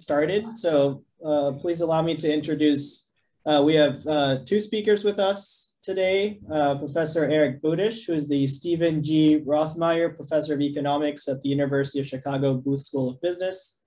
started. So uh, please allow me to introduce, uh, we have uh, two speakers with us today, uh, Professor Eric Budish, who is the Steven G. Rothmeier Professor of Economics at the University of Chicago Booth School of Business.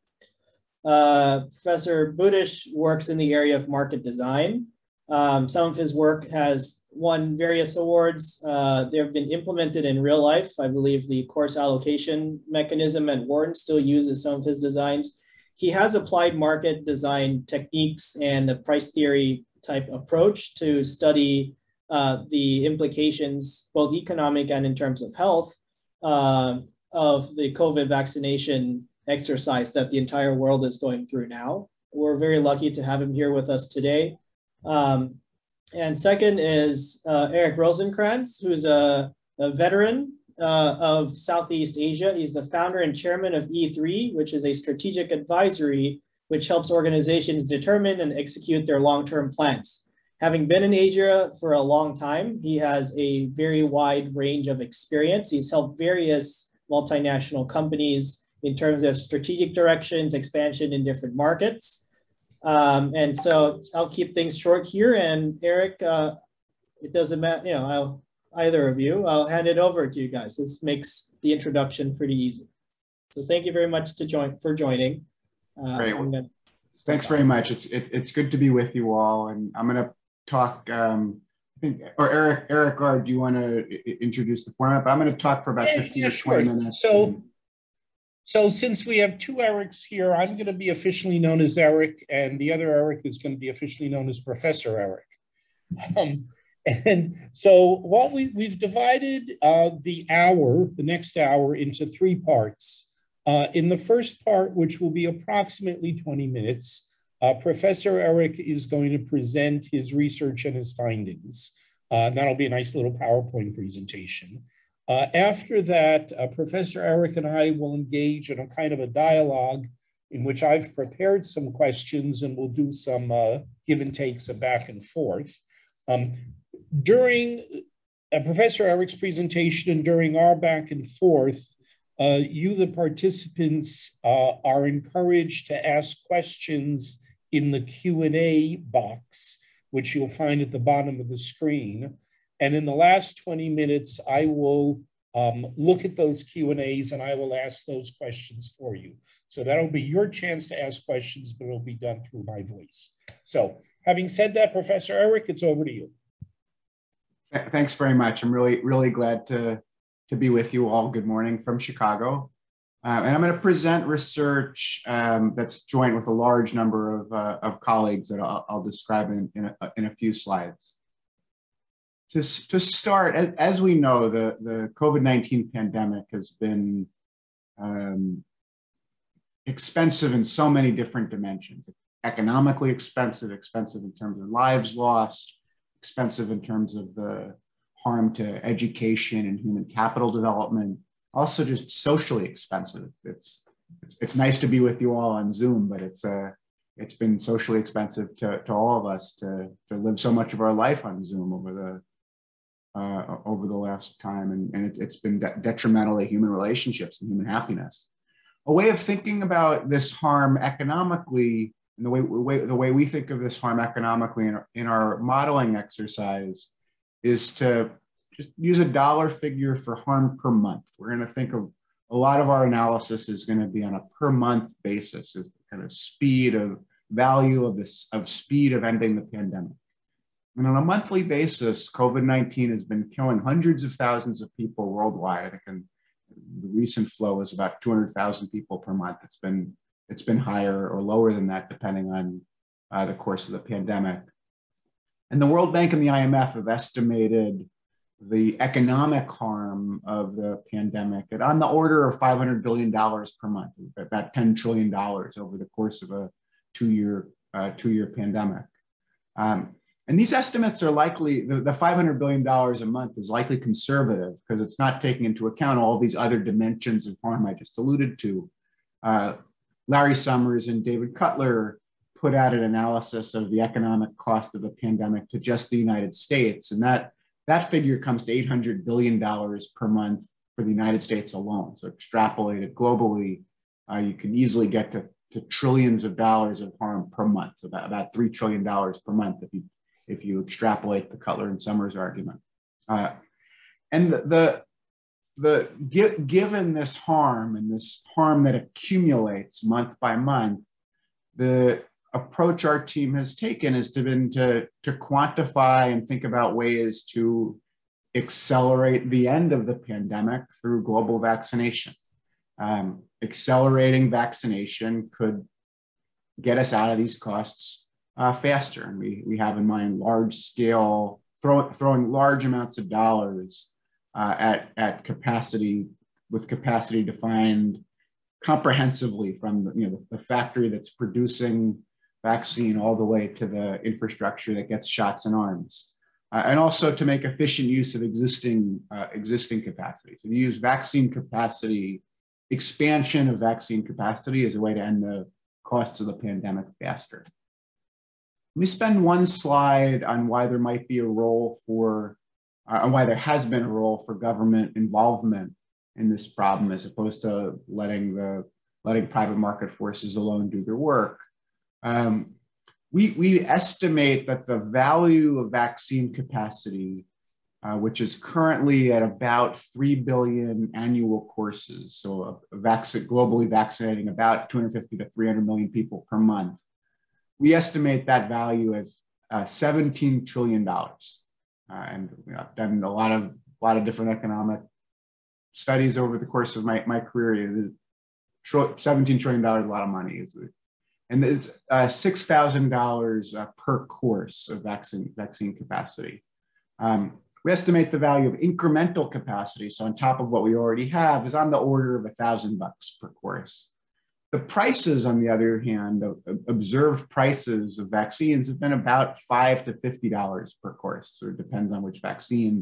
Uh, Professor Budish works in the area of market design. Um, some of his work has won various awards. Uh, they have been implemented in real life. I believe the course allocation mechanism at Wharton still uses some of his designs. He has applied market design techniques and a price theory type approach to study uh, the implications, both economic and in terms of health, uh, of the COVID vaccination exercise that the entire world is going through now. We're very lucky to have him here with us today. Um, and second is uh, Eric Rosenkranz, who's a, a veteran uh, of Southeast Asia. He's the founder and chairman of E3, which is a strategic advisory which helps organizations determine and execute their long-term plans. Having been in Asia for a long time, he has a very wide range of experience. He's helped various multinational companies in terms of strategic directions, expansion in different markets. Um, and so I'll keep things short here. And Eric, uh, it doesn't matter, you know, I'll, either of you, I'll hand it over to you guys. This makes the introduction pretty easy. So thank you very much to join for joining. Uh, Great. Well, thanks very much. It's it, it's good to be with you all, and I'm going to talk. Um, I think, or Eric, Eric, or do you want to introduce the format? But I'm going to talk for about yeah, 15 yeah, to 20 sure. minutes. So. And, so since we have two Erics here, I'm going to be officially known as Eric, and the other Eric is going to be officially known as Professor Eric. Um, and so what we, we've divided uh, the hour, the next hour, into three parts. Uh, in the first part, which will be approximately 20 minutes, uh, Professor Eric is going to present his research and his findings. Uh, that'll be a nice little PowerPoint presentation. Uh, after that, uh, Professor Eric and I will engage in a kind of a dialogue in which I've prepared some questions and we'll do some give and takes of back and forth. Um, during uh, Professor Eric's presentation and during our back and forth, uh, you, the participants, uh, are encouraged to ask questions in the Q&A box, which you'll find at the bottom of the screen. And in the last 20 minutes, I will um, look at those Q&As and I will ask those questions for you. So that'll be your chance to ask questions, but it'll be done through my voice. So having said that, Professor Eric, it's over to you. Thanks very much. I'm really, really glad to, to be with you all. Good morning from Chicago. Uh, and I'm going to present research um, that's joined with a large number of, uh, of colleagues that I'll, I'll describe in, in a, in a few slides to, to start, as, as we know, the, the COVID 19 pandemic has been um, expensive in so many different dimensions economically expensive, expensive in terms of lives lost, expensive in terms of the harm to education and human capital development, also just socially expensive. It's, it's, it's nice to be with you all on Zoom, but it's, uh, it's been socially expensive to, to all of us to, to live so much of our life on Zoom over the uh, over the last time, and, and it, has been de- detrimental to human relationships and human happiness. A way of thinking about this harm economically, and the way, way the way we think of this harm economically in our, in our modeling exercise, is to just use a dollar figure for harm per month. We're going to think of a lot of our analysis is going to be on a per month basis, is kind of speed of value of this of speed of ending the pandemic. And on a monthly basis, COVID 19 has been killing hundreds of thousands of people worldwide. I think in the recent flow is about 200,000 people per month. It's been, it's been higher or lower than that, depending on uh, the course of the pandemic. And the World Bank and the IMF have estimated the economic harm of the pandemic at on the order of $500 billion per month, about $10 trillion over the course of a two-year, uh, two-year pandemic. Um, and these estimates are likely, the, the $500 billion a month is likely conservative because it's not taking into account all these other dimensions of harm I just alluded to. Uh, Larry Summers and David Cutler put out an analysis of the economic cost of the pandemic to just the United States. And that, that figure comes to $800 billion per month for the United States alone. So extrapolated globally, uh, you can easily get to to trillions of dollars of harm per month, so about, about $3 trillion per month if you, if you extrapolate the Cutler and Summers argument. Uh, and the, the, the given this harm and this harm that accumulates month by month, the approach our team has taken has been to, to quantify and think about ways to accelerate the end of the pandemic through global vaccination. Um, accelerating vaccination could get us out of these costs uh, faster. And we, we have in mind large scale, throw, throwing large amounts of dollars uh, at, at capacity with capacity defined comprehensively from the, you know, the, factory that's producing vaccine all the way to the infrastructure that gets shots and arms. Uh, and also to make efficient use of existing, uh, existing capacity. So to use vaccine capacity, expansion of vaccine capacity as a way to end the costs of the pandemic faster. Let me spend one slide on why there might be a role for, and why there has been a role for government involvement in this problem as opposed to letting the letting private market forces alone do their work. Um, we, we estimate that the value of vaccine capacity, uh, which is currently at about 3 billion annual courses, so a, a vac- globally vaccinating about 250 to 300 million people per month, we estimate that value as uh, 17 trillion dollars. Uh, and you know, I've done a lot of a lot of different economic studies over the course of my, my career. $17 trillion, a lot of money. Is and it's uh, $6,000 uh, per course of vaccine, vaccine capacity. Um, we estimate the value of incremental capacity, so on top of what we already have, is on the order of a thousand bucks per course. The prices, on the other hand, observed prices of vaccines have been about five to fifty dollars per course. So it depends on which vaccine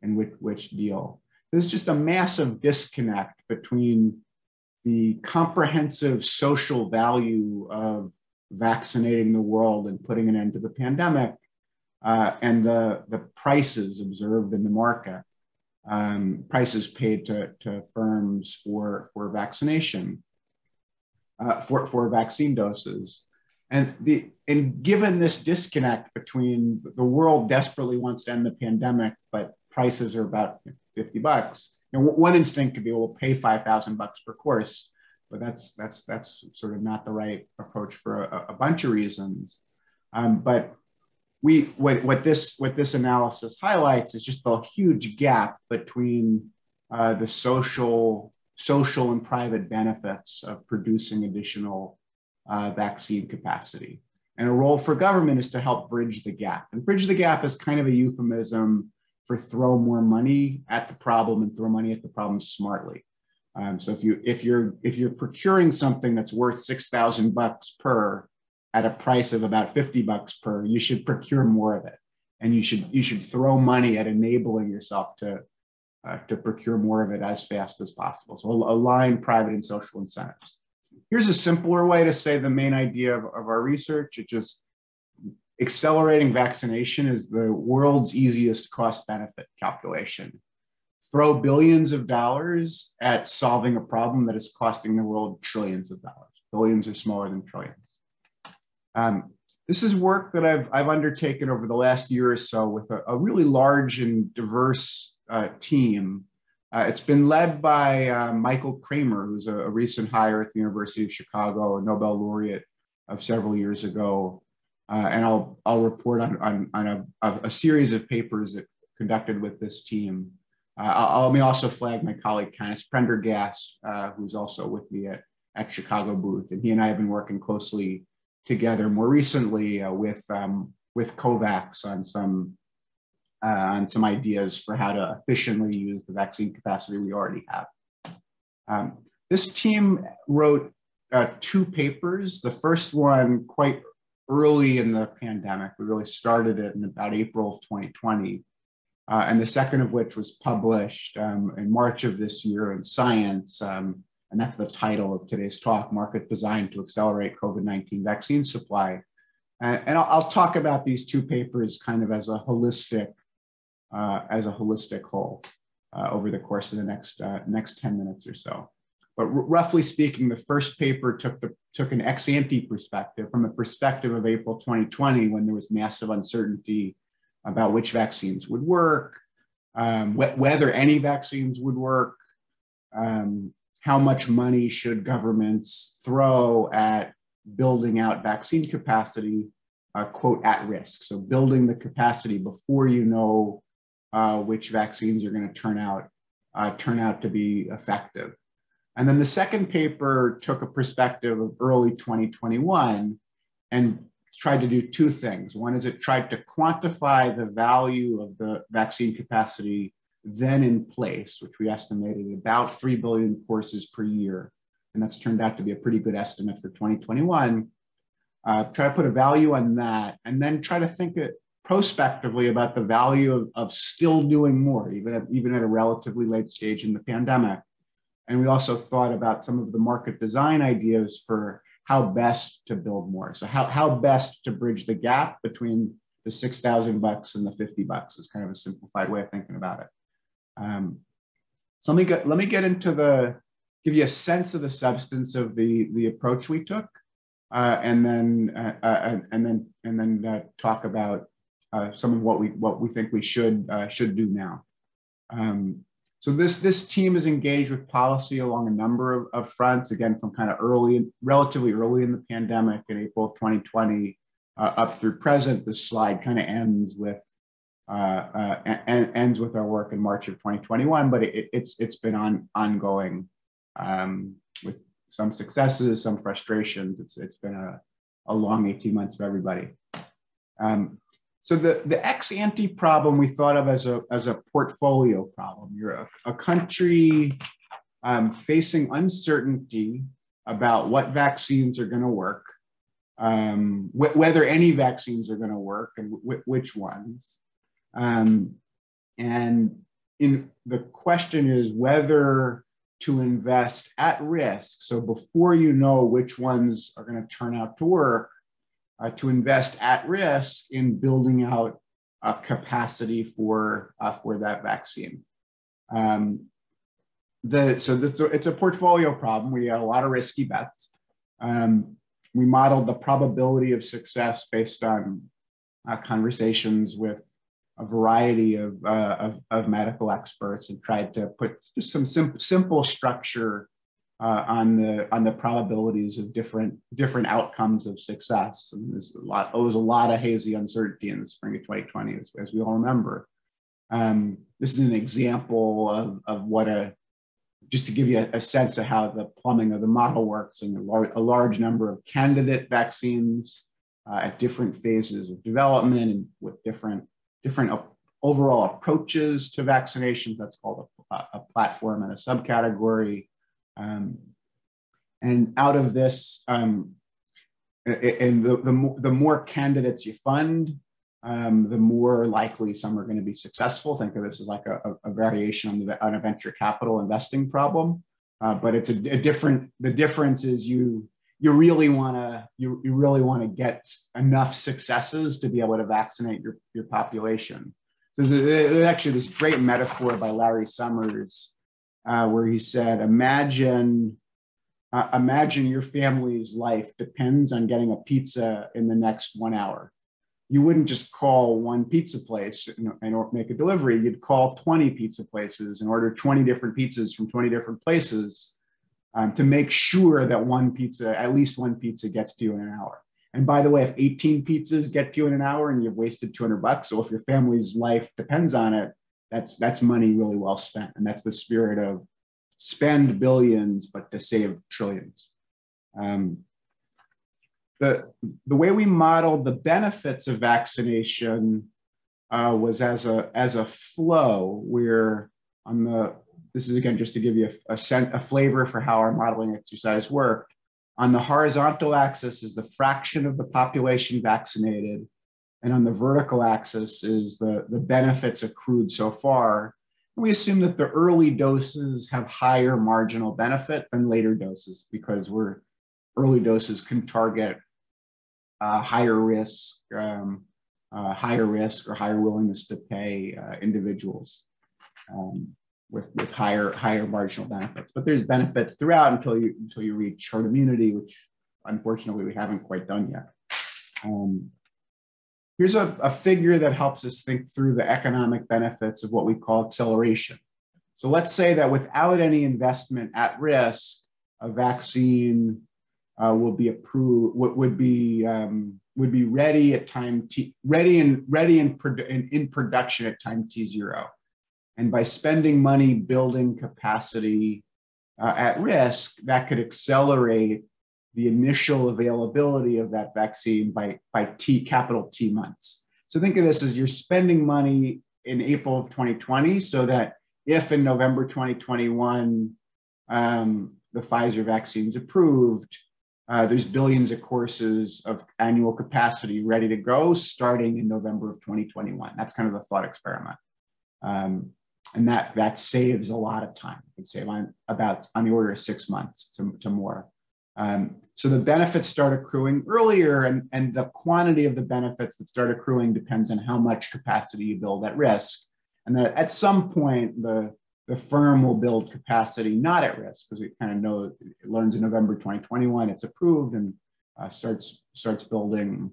and which, which deal. There's just a massive disconnect between the comprehensive social value of vaccinating the world and putting an end to the pandemic uh, and the, the prices observed in the market, um, prices paid to, to firms for, for vaccination, uh, for, for vaccine doses. And, the, and given this disconnect between the world desperately wants to end the pandemic, but prices are about 50 bucks, you know, one instinct could be, well, pay 5,000 bucks per course, but that's, that's, that's sort of not the right approach for a, a bunch of reasons. Um, but we, what, what, this, what this analysis highlights is just the huge gap between uh, the social, social and private benefits of producing additional uh, vaccine capacity. And a role for government is to help bridge the gap. And bridge the gap is kind of a euphemism for throw more money at the problem and throw money at the problem smartly. Um, so if you if you're if you're procuring something that's worth six thousand bucks per at a price of about fifty bucks per, you should procure more of it, and you should you should throw money at enabling yourself to uh, to procure more of it as fast as possible. So align private and social incentives. Here's a simpler way to say the main idea of, of our research. It just accelerating vaccination is the world's easiest cost benefit calculation. Throw billions of dollars at solving a problem that is costing the world trillions of dollars. Billions are smaller than trillions. Um, this is work that I've, I've undertaken over the last year or so with a, a really large and diverse uh, team. Uh, it's been led by uh, Michael Kremer, who's a, a recent hire at the University of Chicago, a Nobel laureate of several years ago. Uh, and I'll, I'll report on, on, on a, a, series of papers that conducted with this team. Uh, I'll, let me also flag my colleague, Canice Prendergast, uh, who's also with me at, at Chicago Booth. And he and I have been working closely together more recently with, um, with COVAX on some, on some ideas for how to efficiently use the vaccine capacity we already have. Um, this team wrote uh, two papers. The first one quite early in the pandemic. We really started it in about April of 2020. Uh, and the second of which was published um, in March of this year in Science. Um, and that's the title of today's talk Market Design to Accelerate COVID 19 Vaccine Supply. And, and I'll, I'll, talk about these two papers kind of as a holistic, uh, as a holistic whole uh, over the course of the next, uh, next 10 minutes or so. but roughly speaking, the first paper took the took an ex ante perspective from a perspective of April 2020, when there was massive uncertainty about which vaccines would work, um, wh whether any vaccines would work, um, how much money should governments throw at building out vaccine capacity, uh, quote, at risk. So building the capacity before you know uh, which vaccines are going to turn out uh, turn out to be effective. And then the second paper took a perspective of early 2021 and tried to do two things. One is it tried to quantify the value of the vaccine capacity then in place, which we estimated about 3 billion courses per year. And that's turned out to be a pretty good estimate for 2021. Uh, try to put a value on that and then try to think it prospectively about the value of, of still doing more, even at, even at a relatively late stage in the pandemic. And we also thought about some of the market design ideas for how best to build more. So how, how best to bridge the gap between the 6,000 bucks and the 50 bucks is kind of a simplified way of thinking about it. Um, so let me get, let me get into the, give you a sense of the substance of the, the approach we took. Uh, and then uh, uh, and then and then uh, talk about uh, some of what we what we think we should uh, should do now. Um, so this this team is engaged with policy along a number of, of fronts. Again, from kind of early, relatively early in the pandemic in April of 2020 up through present. This slide kind of ends with uh, uh, ends with our work in March of 2021, but it, it's it's been on ongoing um, with some successes, some frustrations. It's it's been a, a long 18 months for everybody. Um, so the, the ex ante problem we thought of as a, as a portfolio problem. You're a, a country um, facing uncertainty about what vaccines are going to work, um, wh whether any vaccines are going to work and which ones. Um, and in the question is whether to invest at risk. So before you know which ones are going to turn out to work, uh, to invest at risk in building out a capacity for uh, for that vaccine. Um, the so it's a portfolio problem. We had a lot of risky bets. Um, we modeled the probability of success based on uh, conversations with a variety of, uh, of, of, medical experts and tried to put just some sim- simple structure uh, on the on the probabilities of different different outcomes of success. And there's a lot, oh, was a lot of hazy uncertainty in the spring of 2020, as, as we all remember. Um, this is an example of, of what a just to give you a, a, sense of how the plumbing of the model works and a, lar- a large number of candidate vaccines uh, at different phases of development and with different different overall approaches to vaccinations. That's called a, a platform and a subcategory. Um, and out of this, um, and the, the, the, more candidates you fund, um, the more likely some are going to be successful. Think of this as like a, a variation on, the, on a venture capital investing problem. Uh, but it's a, a, different, the difference is you, you really want to you, you really want to get enough successes to be able to vaccinate your, your population. So there's, actually this great metaphor by Larry Summers uh, where he said, imagine uh, imagine your family's life depends on getting a pizza in the next one hour. You wouldn't just call one pizza place and, and make a delivery. You'd call 20 pizza places and order 20 different pizzas from 20 different places um, to make sure that one pizza, at least one pizza, gets to you in an hour. And by the way, if 18 pizzas get to you in an hour and you've wasted 200 bucks, so if your family's life depends on it, that's that's money really well spent. And that's the spirit of spend billions, but to save trillions. Um, the, the way we modeled the benefits of vaccination uh, was as a, as a flow where on the this is again just to give you a, a, scent, a flavor for how our modeling exercise worked. On the horizontal axis is the fraction of the population vaccinated, and on the vertical axis is the, the benefits accrued so far. we assume that the early doses have higher marginal benefit than later doses because we're early doses can target uh, higher risk, um, uh, higher risk or higher willingness to pay uh, individuals. Um, with, with higher, higher marginal benefits. But there's benefits throughout until you, until you reach herd immunity, which unfortunately we haven't quite done yet. Um, here's a, a figure that helps us think through the economic benefits of what we call acceleration. So let's say that without any investment at risk, a vaccine uh, will be approved, would, would be um, would be ready at time t ready and ready in, in, in production at time t zero, and by spending money building capacity uh, at risk, that could accelerate the initial availability of that vaccine by by t capital T months. So think of this as you're spending money in April of 2020, so that if in November 2021 um, the Pfizer vaccine is approved, uh, there's billions of courses of annual capacity ready to go starting in November of 2021. That's kind of the thought experiment. Um, and that, that saves a lot of time. It can save on about on the order of six months to, to more. Um, so the benefits start accruing earlier, and, and the quantity of the benefits that start accruing depends on how much capacity you build at risk. And that at some point, the the firm will build capacity not at risk because we kind of know it learns in November 2021 it's approved and uh, starts starts building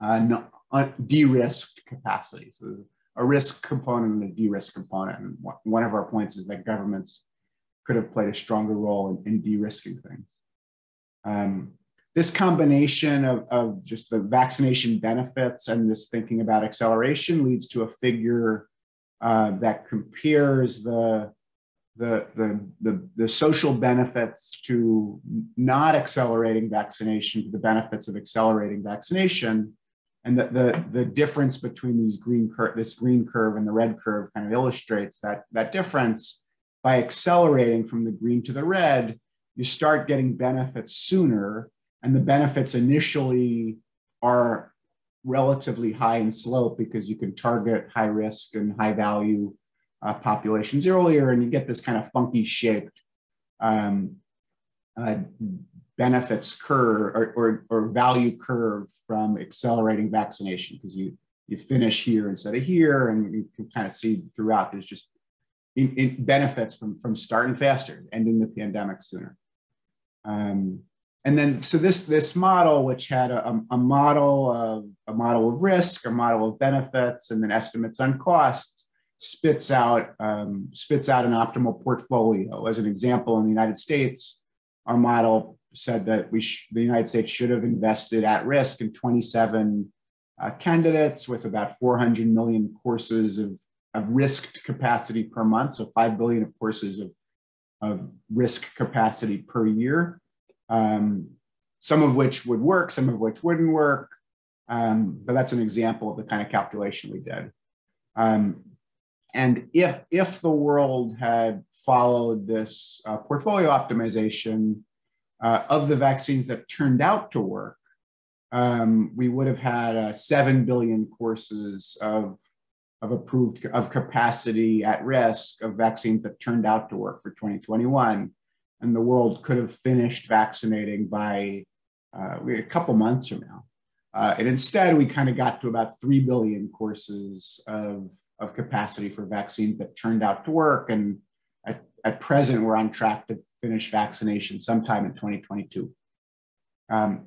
uh, uh, de-risked capacity. So a risk component and a de-risk component. And one of our points is that governments could have played a stronger role in, in de-risking things. Um, this combination of, of just the vaccination benefits and this thinking about acceleration leads to a figure uh, that compares the, the, the, the, the social benefits to not accelerating vaccination to the benefits of accelerating vaccination. And the, the, the difference between these green cur- this green curve and the red curve kind of illustrates that, that difference. By accelerating from the green to the red, you start getting benefits sooner, and the benefits initially are relatively high in slope because you can target high risk and high value uh, populations earlier, and you get this kind of funky shaped um, uh, benefits curve or, or, or, value curve from accelerating vaccination because you you finish here instead of here, and you can kind of see throughout there's just in, in benefits from from starting faster, ending the pandemic sooner. Um, and then so this this model which had a, a, model of a model of risk a model of benefits and then estimates on costs spits out um, spits out an optimal portfolio. As an example in the united states our model said that we the united states should have invested at risk in 27 uh, candidates with about 400 million courses of, of risked capacity per month. So 5 billion of courses of, of risk capacity per year um, some of which would work, some of which wouldn't work. Um, but that's an example of the kind of calculation we did. Um, and if, if the world had followed this uh, portfolio optimization uh, of the vaccines that turned out to work, um, we would have had uh, 7 billion courses of, of approved of capacity at risk of vaccines that turned out to work for 2021 and the world could have finished vaccinating by uh, a couple months from now. Uh, and instead, we kind of got to about 3 billion courses of, of capacity for vaccines that turned out to work. And at, at present, we're on track to finish vaccination sometime in 2022. Um,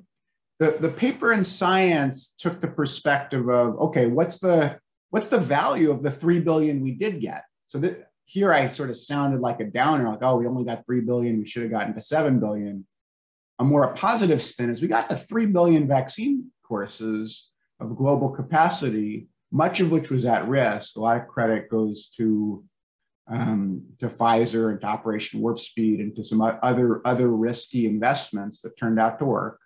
the, the paper in Science took the perspective of, okay, what's the, what's the value of the 3 billion we did get? So that, here I sort of sounded like a downer, like, oh, we only got 3 billion, we should have gotten to 7 billion. A more positive spin is we got the 3 billion vaccine courses of global capacity, much of which was at risk. A lot of credit goes to um, to Pfizer and to Operation Warp Speed and to some other other risky investments that turned out to work.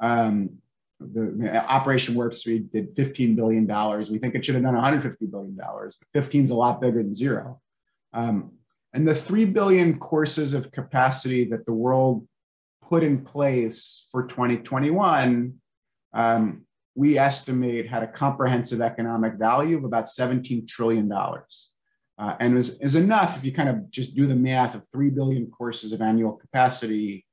Um, the, Operation Warp Speed did $15 billion. We think it should have done $150 billion. 15 is a lot bigger than zero. Um, and the 3 billion courses of capacity that the world put in place for 2021, um, we estimate had a comprehensive economic value of about $17 trillion. Uh, and is, is enough if you kind of just do the math of 3 billion courses of annual capacity.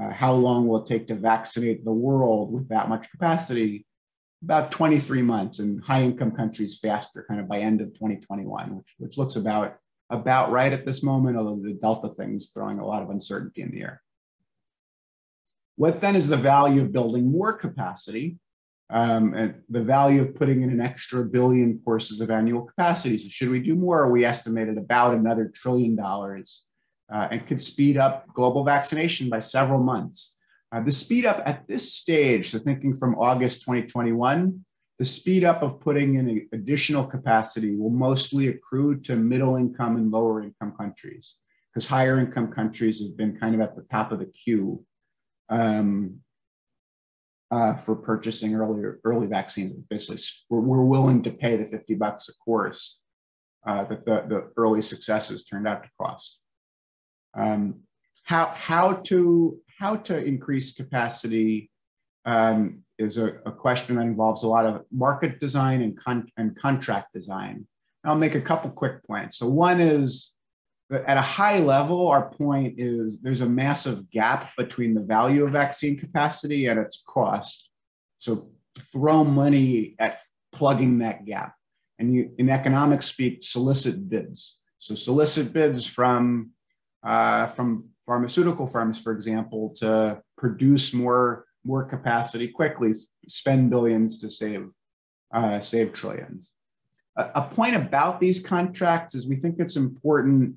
Uh, how long will it take to vaccinate the world with that much capacity? About 23 months, and high income countries faster, kind of by end of 2021, which, which looks about about right at this moment, although the Delta thing is throwing a lot of uncertainty in the air. What then is the value of building more capacity? Um, and the value of putting in an extra billion courses of annual capacity. So should we do more? We estimated about another trillion dollars uh, and could speed up global vaccination by several months. Uh, the speed up at this stage, so thinking from August 2021, the speed up of putting in additional capacity will mostly accrue to middle income and lower income countries because higher income countries have been kind of at the top of the queue um, uh, for purchasing earlier early vaccines. Basically, we're, we're, willing to pay the 50 bucks a course uh, that the, the early successes turned out to cost. Um, how, how, to, how to increase capacity um, is a, a, question that involves a lot of market design and, con and contract design. I'll make a couple quick points. So one is at a high level, our point is there's a massive gap between the value of vaccine capacity and its cost. So throw money at plugging that gap. And you, in economics speak, solicit bids. So solicit bids from, uh, from pharmaceutical firms, for example, to produce more more capacity quickly, spend billions to save, uh, save trillions. A, a point about these contracts is we think it's important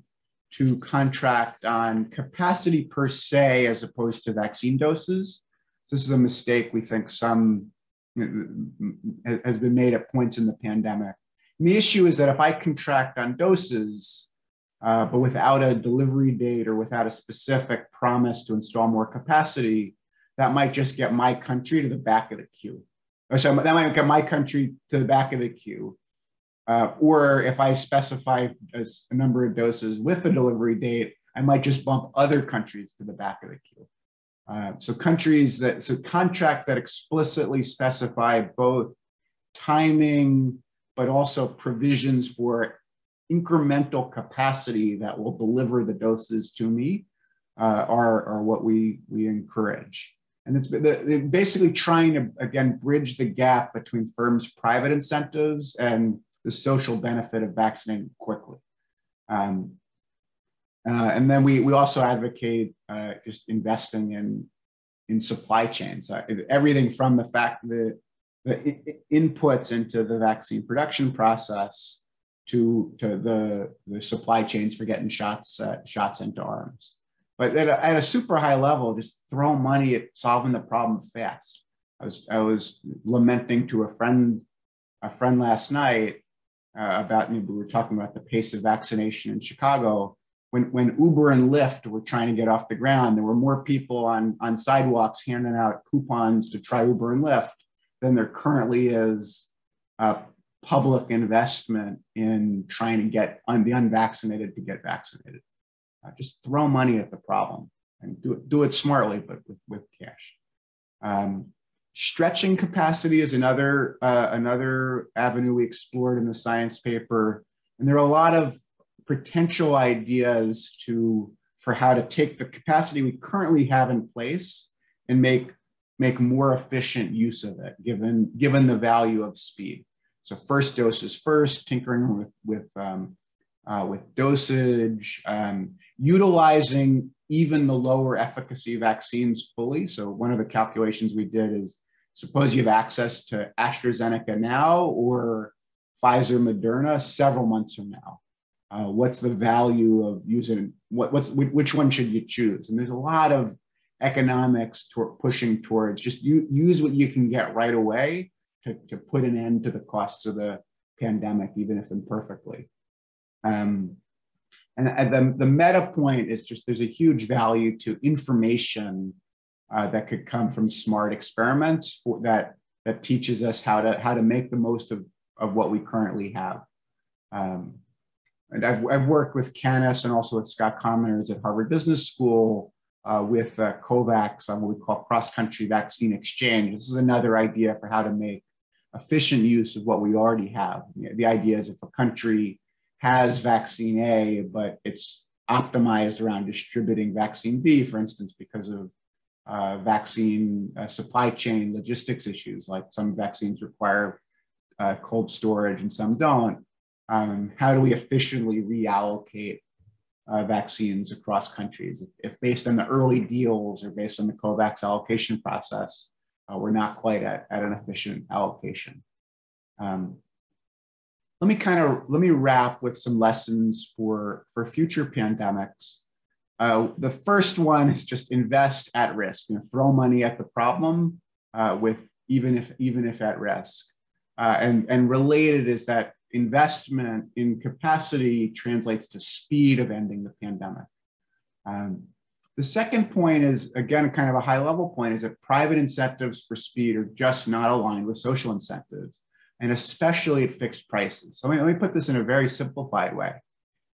to contract on capacity per se as opposed to vaccine doses. So this is a mistake we think some has been made at points in the pandemic. And the issue is that if I contract on doses, uh, but without a delivery date or without a specific promise to install more capacity, that might just get my country to the back of the queue. Or so that might get my country to the back of the queue. Uh, or if I specify a, a, number of doses with the delivery date, I might just bump other countries to the back of the queue. Uh, so countries that, so contracts that explicitly specify both timing, but also provisions for incremental capacity that will deliver the doses to me uh, are, are what we, we encourage. And it's basically trying to, again, bridge the gap between firms' private incentives and the social benefit of vaccinating quickly. Um, uh, and then we, we also advocate uh, just investing in, in supply chains, uh, everything from the fact that the inputs into the vaccine production process to, to the, the supply chains for getting shots, uh, shots into arms. But at a, at a super high level, just throw money at solving the problem fast. I was I was lamenting to a friend a friend last night uh, about we were talking about the pace of vaccination in Chicago. When when Uber and Lyft were trying to get off the ground, there were more people on on sidewalks handing out coupons to try Uber and Lyft than there currently is uh, public investment in trying to get on the unvaccinated to get vaccinated. Uh, just throw money at the problem and do it, do it smartly, but with, with cash. Um, stretching capacity is another, uh, another avenue we explored in the science paper. And there are a lot of potential ideas to, for how to take the capacity we currently have in place and make, make more efficient use of it, given, given the value of speed. So first doses first, tinkering with, with um, uh, with dosage, um, utilizing even the lower efficacy vaccines fully. So one of the calculations we did is suppose you have access to AstraZeneca now or Pfizer, Moderna several months from now. Uh, what's the value of using what, what's which one should you choose? And there's a lot of economics to, pushing towards just you, use what you can get right away to, to put an end to the costs of the pandemic, even if imperfectly. Um, and, the, the meta point is just there's a huge value to information uh, that could come from smart experiments for, that that teaches us how to how to make the most of, of what we currently have. Um, and I've, I've worked with Canice and also with Scott Kominers at Harvard Business School uh, with uh, COVAX on what we call cross-country vaccine exchange. This is another idea for how to make efficient use of what we already have. The idea is if a country has vaccine A, but it's optimized around distributing vaccine B, for instance, because of uh, vaccine uh, supply chain logistics issues, like some vaccines require uh, cold storage and some don't. Um, how do we efficiently reallocate uh, vaccines across countries? If, if, based on the early deals or based on the COVAX allocation process, uh, we're not quite at, at an efficient allocation. Um, let me kind of let me wrap with some lessons for for future pandemics. Uh, the first one is just invest at risk. You know, throw money at the problem uh, with even if even if at risk. Uh, and and related is that investment in capacity translates to speed of ending the pandemic. Um, the second point is, again, kind of a high level point, is that private incentives for speed are just not aligned with social incentives, and especially at fixed prices. So let me, let me put this in a very simplified way.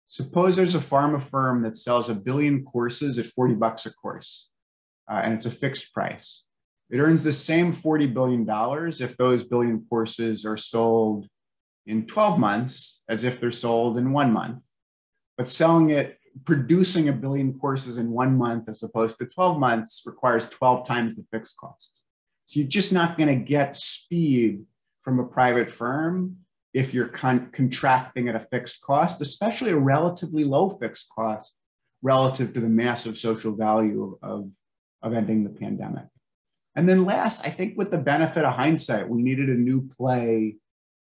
Suppose there's a pharma firm that sells a billion courses at 40 bucks a course, uh, and it's a fixed price. It earns the same $40 billion if those billion courses are sold in 12 months as if they're sold in one month. But selling it, producing a billion courses in one month as opposed to 12 months requires 12 times the fixed costs. So you're just not going to get speed from a private firm if you're con- contracting at a fixed cost, especially a relatively low fixed cost relative to the massive social value of, of ending the pandemic. And then last, I think with the benefit of hindsight, we needed a new play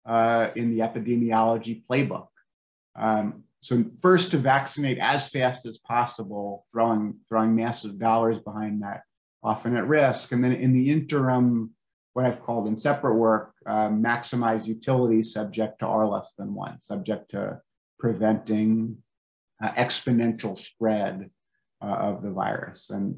uh, in the epidemiology playbook. Um, so first to vaccinate as fast as possible, throwing, throwing massive dollars behind that, often at risk. And then in the interim, what I've called in separate work, uh, maximize utility subject to R less than one, subject to preventing uh, exponential spread uh, of the virus. And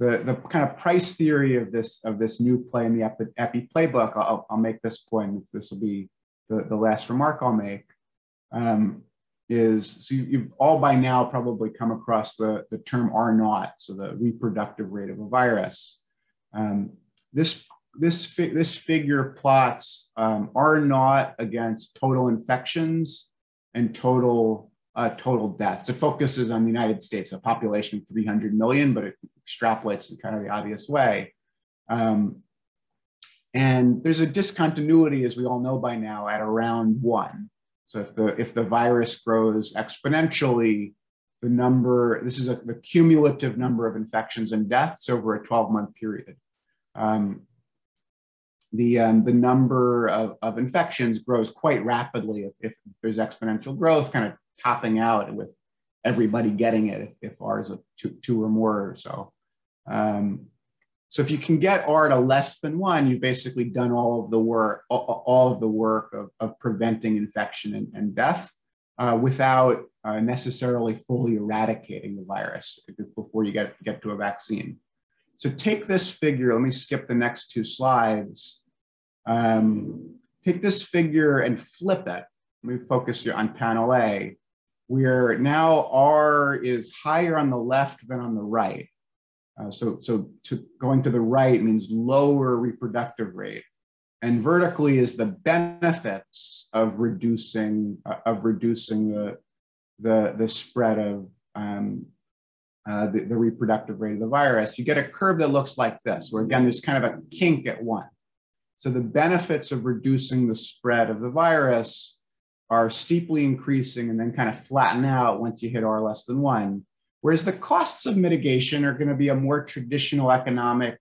the, the kind of price theory of this of this new play in the Epi, Epi playbook, I'll, I'll make this point, this will be the, the last remark I'll make, um, is so you, have all by now probably come across the, the term R naught, so the reproductive rate of a virus. Um, this, this, fi this figure plots um, R naught against total infections and total uh, total deaths. It focuses on the United States, a population of 300 million, but it extrapolates in kind of the obvious way. Um, and there's a discontinuity, as we all know by now, at around one. So if the if the virus grows exponentially, the number this is a, the cumulative number of infections and deaths over a 12 month period. Um, the um, the number of, of infections grows quite rapidly if, if there's exponential growth, kind of topping out with everybody getting it if, if R is a two, two or more or so. Um, so if you can get R to less than one, you've basically done all of the work, all, of the work of, of preventing infection and, and death uh, without uh, necessarily fully eradicating the virus before you get, get to a vaccine. So take this figure, let me skip the next two slides. Um, take this figure and flip it. Let me focus here on panel A, where now R is higher on the left than on the right. Uh, so so to, going to the right means lower reproductive rate. And vertically is the benefits of reducing uh, of reducing the the, the spread of um, uh, the, the reproductive rate of the virus. You get a curve that looks like this, where again there's kind of a kink at one. So the benefits of reducing the spread of the virus are steeply increasing and then kind of flatten out once you hit R less than one. Whereas the costs of mitigation are going to be a more traditional economic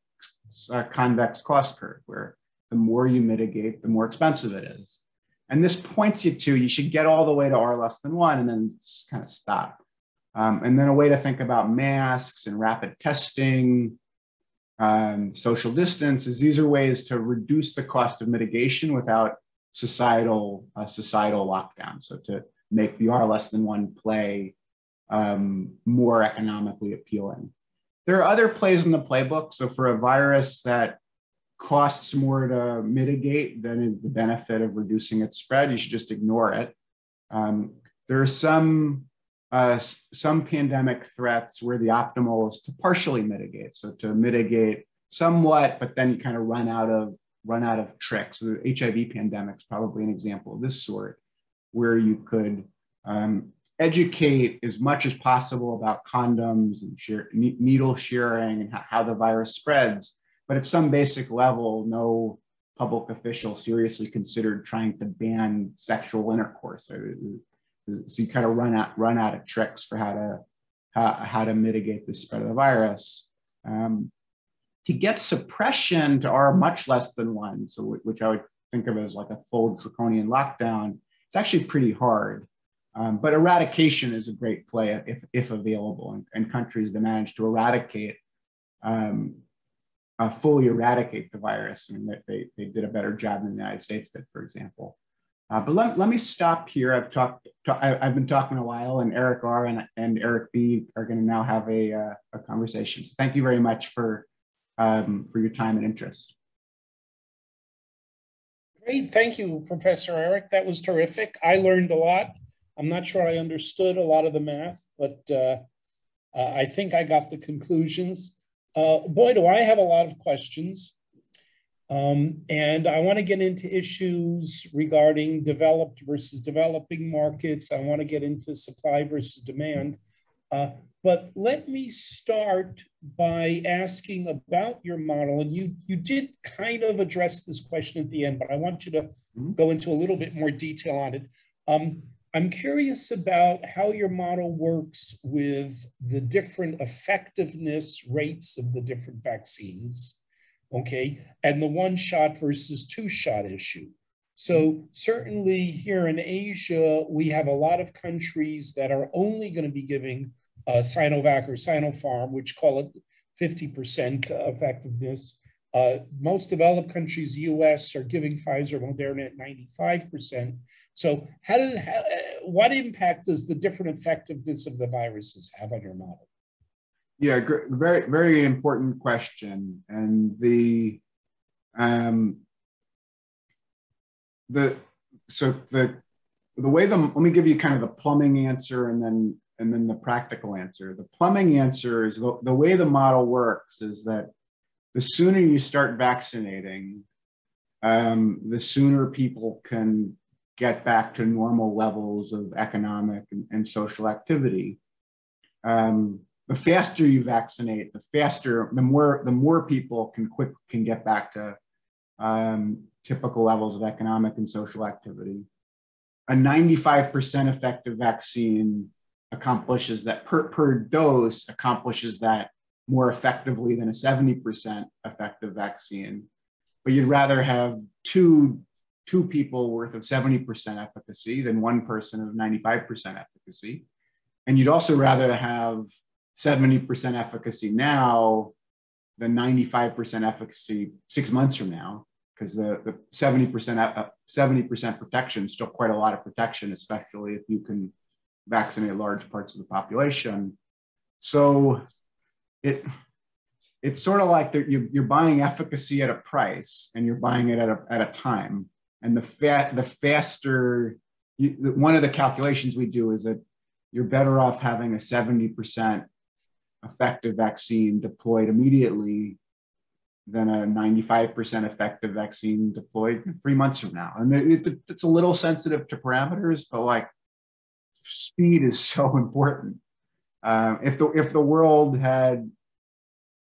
uh, convex cost curve, where the more you mitigate, the more expensive it is. And this points you to you should get all the way to R less than one and then just kind of stop. Um, and then a way to think about masks and rapid testing, um, social distance is these are ways to reduce the cost of mitigation without societal uh, societal lockdown. So to make the R less than one play um, more economically appealing. There are other plays in the playbook. So for a virus that costs more to mitigate than is the benefit of reducing its spread, you should just ignore it. Um, there are some uh, some pandemic threats where the optimal is to partially mitigate, so to mitigate somewhat, but then you kind of run out of run out of tricks. So the HIV pandemic is probably an example of this sort, where you could um, educate as much as possible about condoms and needle sharing and how the virus spreads. But at some basic level, no, public official seriously considered trying to ban sexual intercourse. So, so you kind of run out run out of tricks for how to how, how to mitigate the spread of the virus. Um, to get suppression to R much less than one, so which I would think of as like a full draconian lockdown, it's actually pretty hard. Um, but eradication is a great play if, if available, and, and countries that manage to eradicate, um, uh, fully eradicate the virus, and mean, they, they did a better job than the United States did, for example. Uh, but let, let me stop here. I've talked, I, have been talking a while, and Eric R. and, and Eric B. are going to now have a, uh, a conversation. So thank you very much for, um, for your time and interest. Great. Thank you, Professor Eric. That was terrific. I learned a lot. I'm not sure I understood a lot of the math, but uh, uh, I think I got the conclusions. Uh, boy, do I have a lot of questions. Um, and I want to get into issues regarding developed versus developing markets. I want to get into supply versus demand. Uh, but let me start by asking about your model. And you, you did kind of address this question at the end, but I want you to mm-hmm. go into a little bit more detail on it. Um, I'm curious about how your model works with the different effectiveness rates of the different vaccines, okay, and the one shot versus two shot issue. So, certainly here in Asia, we have a lot of countries that are only going to be giving uh, Sinovac or Sinopharm, which call it 50% effectiveness. Uh, most developed countries, US, are giving Pfizer, Moderna at 95%. So, how did how, uh, what impact does the different effectiveness of the viruses have on your model? Yeah, very very important question, and the um, the so the the way the let me give you kind of the plumbing answer, and then and then the practical answer. The plumbing answer is the, the way the model works is that the sooner you start vaccinating, um, the sooner people can get back to normal levels of economic and, and social activity. Um, the faster you vaccinate, the faster, the more, the more people can quick can get back to um, typical levels of economic and social activity. A 95% effective vaccine accomplishes that per, per dose accomplishes that more effectively than a 70% effective vaccine. But you'd rather have two, two people worth of 70% efficacy than one person of 95% efficacy. And you'd also rather have 70% efficacy now than 95% efficacy six months from now, because the, the 70%, 70% uh, protection is still quite a lot of protection, especially if you can vaccinate large parts of the population. So it it's sort of like you're, you're buying efficacy at a price and you're buying it at a, at a time. And the, fa- the faster, you, one of the calculations we do is that you're better off having a 70% effective vaccine deployed immediately than a 95% effective vaccine deployed three months from now. And it, it's a little sensitive to parameters, but like speed is so important. Uh, if the if the world had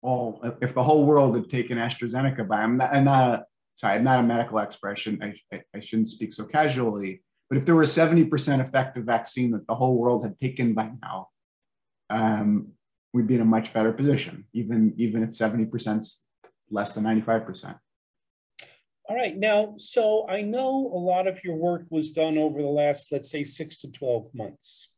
all if the whole world had taken AstraZeneca by I'm not, I'm not sorry I'm not a medical expression I, I, I shouldn't speak so casually but if there were a 70% effective vaccine that the whole world had taken by now um, we'd be in a much better position even even if 70% is less than 95%. All right. Now, so I know a lot of your work was done over the last, let's say, six to 12 months.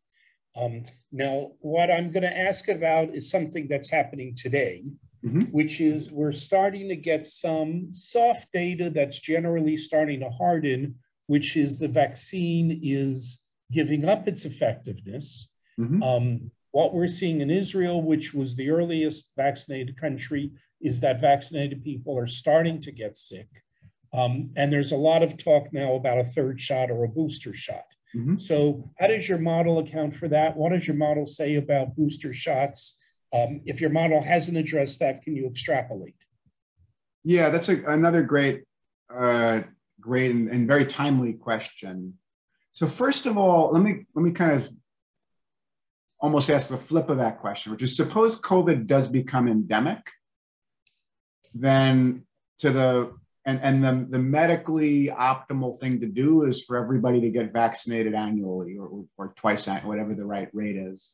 Um, now, what I'm going to ask about is something that's happening today, mm-hmm. which is we're starting to get some soft data that's generally starting to harden, which is the vaccine is giving up its effectiveness. Mm-hmm. Um, what we're seeing in Israel, which was the earliest vaccinated country, is that vaccinated people are starting to get sick. Um, and there's a lot of talk now about a third shot or a booster shot. Mm-hmm. So, how does your model account for that? What does your model say about booster shots? Um, if your model hasn't addressed that, can you extrapolate? Yeah, that's a, another great, uh, great and, and very timely question. So, first of all, let me let me kind of almost ask the flip of that question, which is suppose COVID does become endemic, then to the and and the, the medically optimal thing to do is for everybody to get vaccinated annually or, or twice whatever the right rate is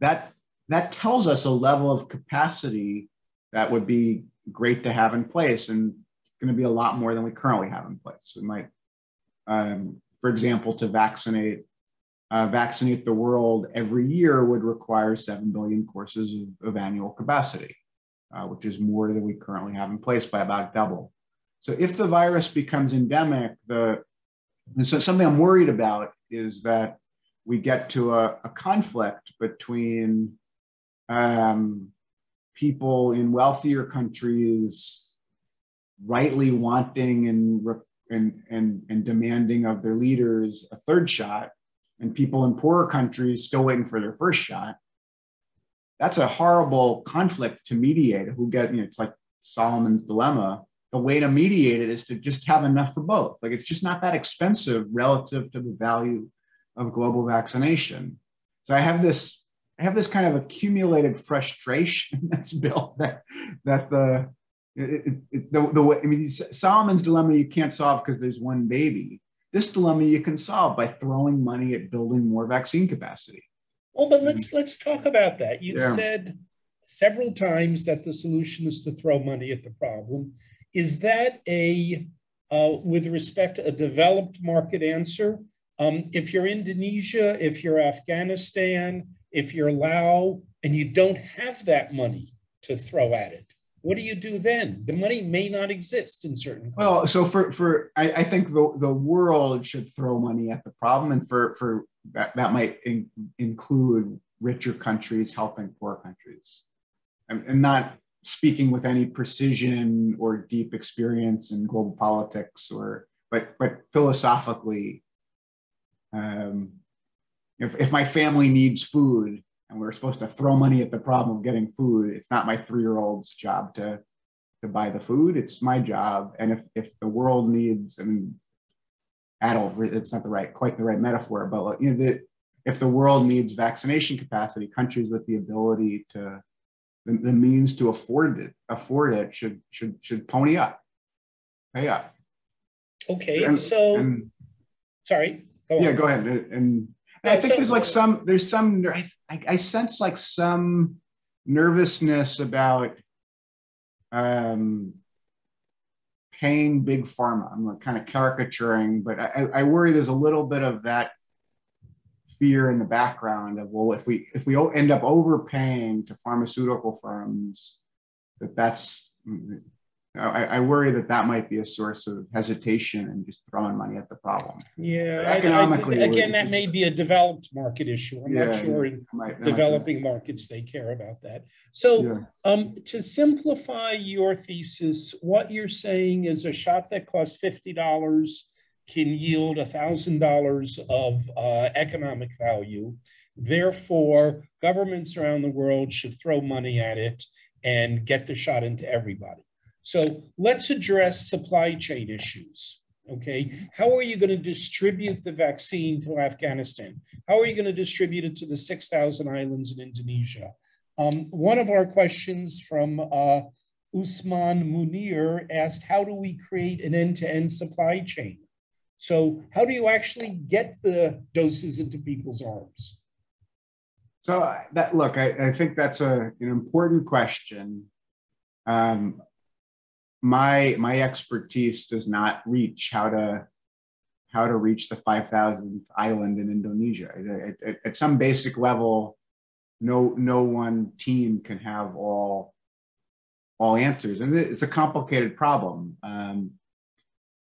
that that tells us a level of capacity that would be great to have in place and going to be a lot more than we currently have in place. We might um, for example to vaccinate uh, vaccinate the world every year would require 7 billion courses of, of annual capacity uh, which is more than we currently have in place by about double. So if the virus becomes endemic, the and so something I'm worried about is that we get to a, a conflict between um, people in wealthier countries rightly wanting and, and, and, and demanding of their leaders a third shot, and people in poorer countries still waiting for their first shot. That's a horrible conflict to mediate. Who get, you know, it's like Solomon's dilemma the way to mediate it is to just have enough for both. Like it's just not that expensive relative to the value of global vaccination. So I have this, I have this kind of accumulated frustration that's built that that the it, it, the, the way I mean Solomon's dilemma you can't solve because there's one baby. This dilemma you can solve by throwing money at building more vaccine capacity. Well, but let's let's talk about that. You yeah. said several times that the solution is to throw money at the problem. Is that a, uh, with respect to a developed market answer? Um, if you're Indonesia, if you're Afghanistan, if you're Laos, and you don't have that money to throw at it, what do you do then? The money may not exist in certain. Countries. Well, so for for I, I, think the the world should throw money at the problem, and for for that that might in, include richer countries helping poor countries, and, and not speaking with any precision or deep experience in global politics or but but philosophically um, if, if my family needs food and we're supposed to throw money at the problem of getting food it's not my three-year-old's job to to buy the food. It's my job. And if if the world needs I mean adult it's not the right quite the right metaphor but you know the, if the world needs vaccination capacity countries with the ability to the, the means to afford it afford it should should should pony up pay up. Okay and, so and, sorry go yeah go ahead. And, and I think there's like some there's some I, I sense like some nervousness about um, paying big pharma. I'm like kind of caricaturing, but I, I worry there's a little bit of that fear in the background of well if we if we end up overpaying to pharmaceutical firms that that's I, I, worry that that might be a source of hesitation and just throwing money at the problem. Yeah, economically. I, I, again, that may be a developed market issue. I'm yeah, not sure in might, developing markets they care about that. So, yeah. um, to simplify your thesis, what you're saying is a shot that costs fifty dollars can yield $1,000 of uh, economic value. Therefore, governments around the world should throw money at it and get the shot into everybody. So let's address supply chain issues. Okay, how are you going to distribute the vaccine to Afghanistan? How are you going to distribute it to the 6,000 islands in Indonesia? Um, one of our questions from uh, Usman Munir asked, how do we create an end-to-end -end supply chain? So how do you actually get the doses into people's arms? So that look, I, I think that's a, an important question. Um, my my expertise does not reach how to how to reach the 5,000th island in Indonesia. At, at, at, some basic level, no no one team can have all all answers, and it's a complicated problem. Um,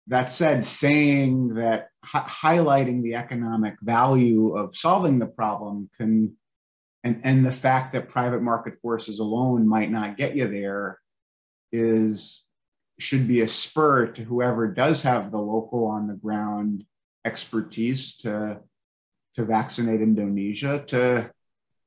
that said, saying that highlighting the economic value of solving the problem can, and, and the fact that private market forces alone might not get you there is should be a spur to whoever does have the local on the ground expertise to to vaccinate Indonesia to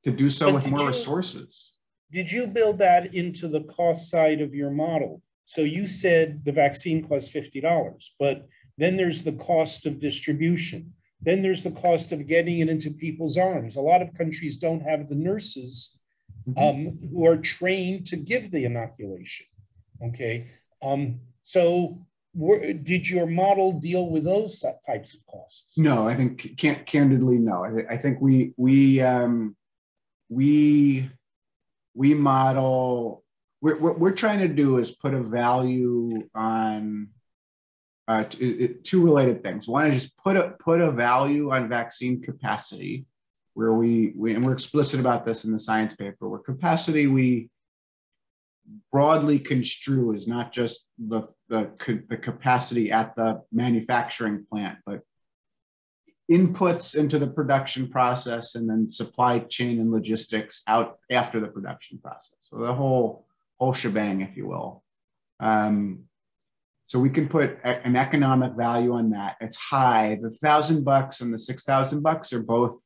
to do so but with more you, resources. Did you build that into the cost side of your model? So you said the vaccine costs $50, but then there's the cost of distribution. Then there's the cost of getting it into people's arms. A lot of countries don't have the nurses mm-hmm. um, who are trained to give the inoculation. Okay. Um, so were, did your model deal with those types of costs? No, I think can't candidly no. I, I think we we um, we we model. We're, what we're trying to do is put a value on uh, two related things. One is just put a put a value on vaccine capacity, where we, we and we're explicit about this in the science paper. Where capacity we broadly construe is not just the, the, the capacity at the manufacturing plant, but inputs into the production process and then supply chain and logistics out after the production process. So the whole whole shebang, if you will. Um, so we can put a, an economic value on that. It's high. The thousand bucks and the six thousand bucks are both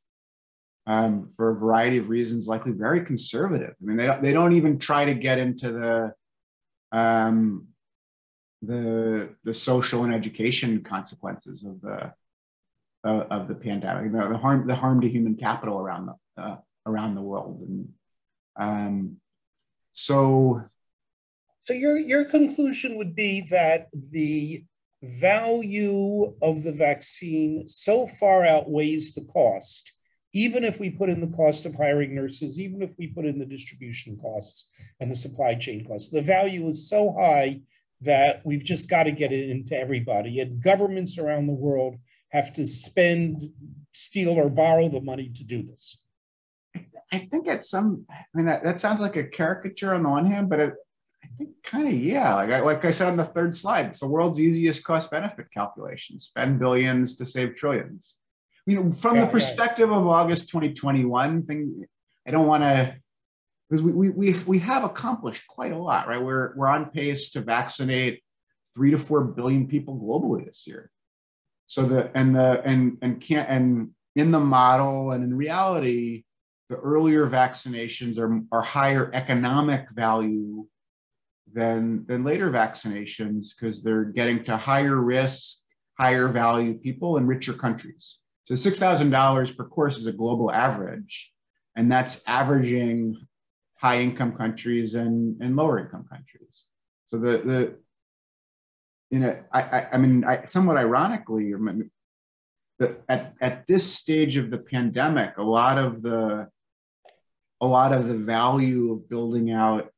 um, for a variety of reasons, likely very conservative. I mean, they don't, they don't even try to get into the um, the the social and education consequences of the uh, of the pandemic, the, the, harm the harm to human capital around the uh, around the world, and um, so. So your your conclusion would be that the value of the vaccine so far outweighs the cost even if we put in the cost of hiring nurses, even if we put in the distribution costs and the supply chain costs, the value is so high that we've just got to get it into everybody. And governments around the world have to spend, steal, or borrow the money to do this. I think at some, I mean, that, that sounds like a caricature on the one hand, but it, I think kind of, yeah. Like I, like I said on the third slide, it's the world's easiest cost benefit calculation spend billions to save trillions you know, from yeah, the perspective yeah. of August 2021 thing, I don't want to because we, we, we, we have accomplished quite a lot, right? We're, we're on pace to vaccinate three to four billion people globally this year. So the and the and and can't and in the model and in reality, the earlier vaccinations are, are higher economic value than than later vaccinations because they're getting to higher risk, higher value people in richer countries. So $6,000 per course is a global average, and that's averaging high income countries and, and lower income countries. So the, the you know, I, I, I mean, I, somewhat ironically, the, at, at this stage of the pandemic, a lot of the a lot of the value of building out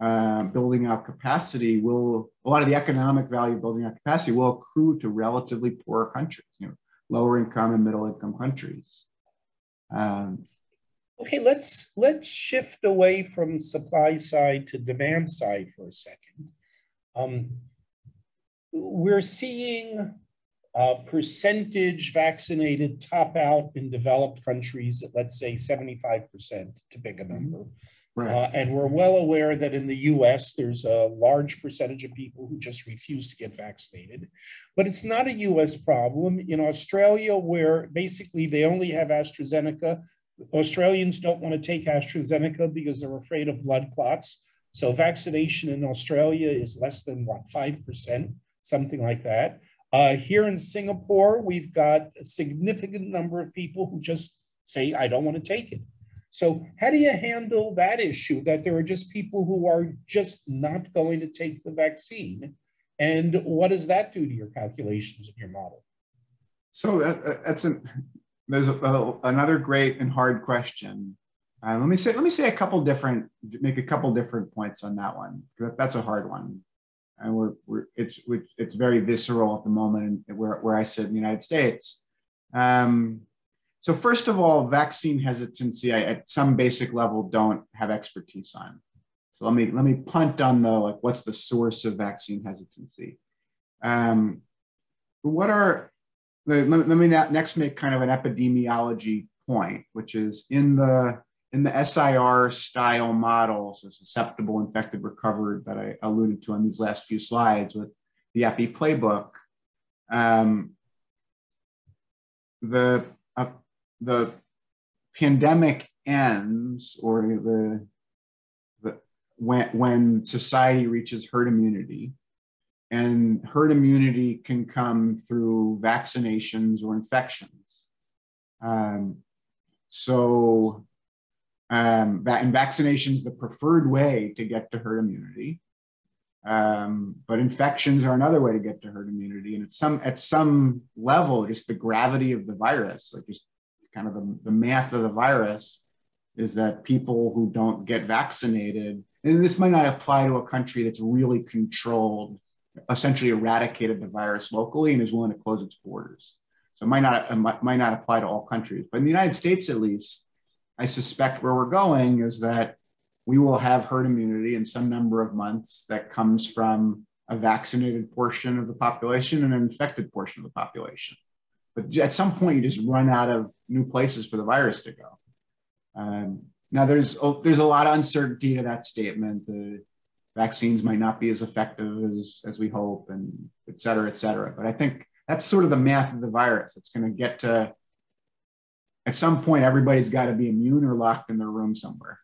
uh, building out capacity will a lot of the economic value of building out capacity will accrue to relatively poor countries. You know, lower income and middle income countries. Um, okay, let's let's shift away from supply side to demand side for a second. Um, we're seeing uh, percentage vaccinated top out in developed countries at let's say 75% to pick a number. Right. Uh, and we're well aware that in the US, there's a large percentage of people who just refuse to get vaccinated. But it's not a US problem. In Australia, where basically they only have AstraZeneca, Australians don't want to take AstraZeneca because they're afraid of blood clots. So vaccination in Australia is less than what, 5%, something like that. Uh, here in Singapore, we've got a significant number of people who just say, I don't want to take it. So how do you handle that issue that there are just people who are just not going to take the vaccine? And what does that do to your calculations in your model? So that, that's an, there's a, a, another great and hard question. Uh, let me say let me say a couple different make a couple different points on that one. That's a hard one, and we're, we're it's it's very visceral at the moment, where where I sit in the United States. Um, so first of all, vaccine hesitancy, I, at some basic level, don't have expertise on. So let me let me punt on the like, what's the source of vaccine hesitancy? Um, what are let, let me next make kind of an epidemiology point, which is in the in the SIR style models, susceptible, infected, recovered that I alluded to on these last few slides with the Epi playbook. Um, the the pandemic ends or the, the when, when society reaches herd immunity and herd immunity can come through vaccinations or infections um, so um, and vaccinations the preferred way to get to herd immunity Um, but infections are another way to get to herd immunity. And at some at some level, just the gravity of the virus, like just kind of the, the math of the virus, is that people who don't get vaccinated, and this might not apply to a country that's really controlled, essentially eradicated the virus locally and is willing to close its borders. So it might not, it might not apply to all countries. But in the United States, at least, I suspect where we're going is that we will have herd immunity in some number of months that comes from a vaccinated portion of the population and an infected portion of the population. But at some point, you just run out of new places for the virus to go. Um, now, there's oh, there's a lot of uncertainty to that statement. The vaccines might not be as effective as, as we hope, and et cetera, et cetera. But I think that's sort of the math of the virus. It's going to get to at some point, everybody's got to be immune or locked in their room somewhere.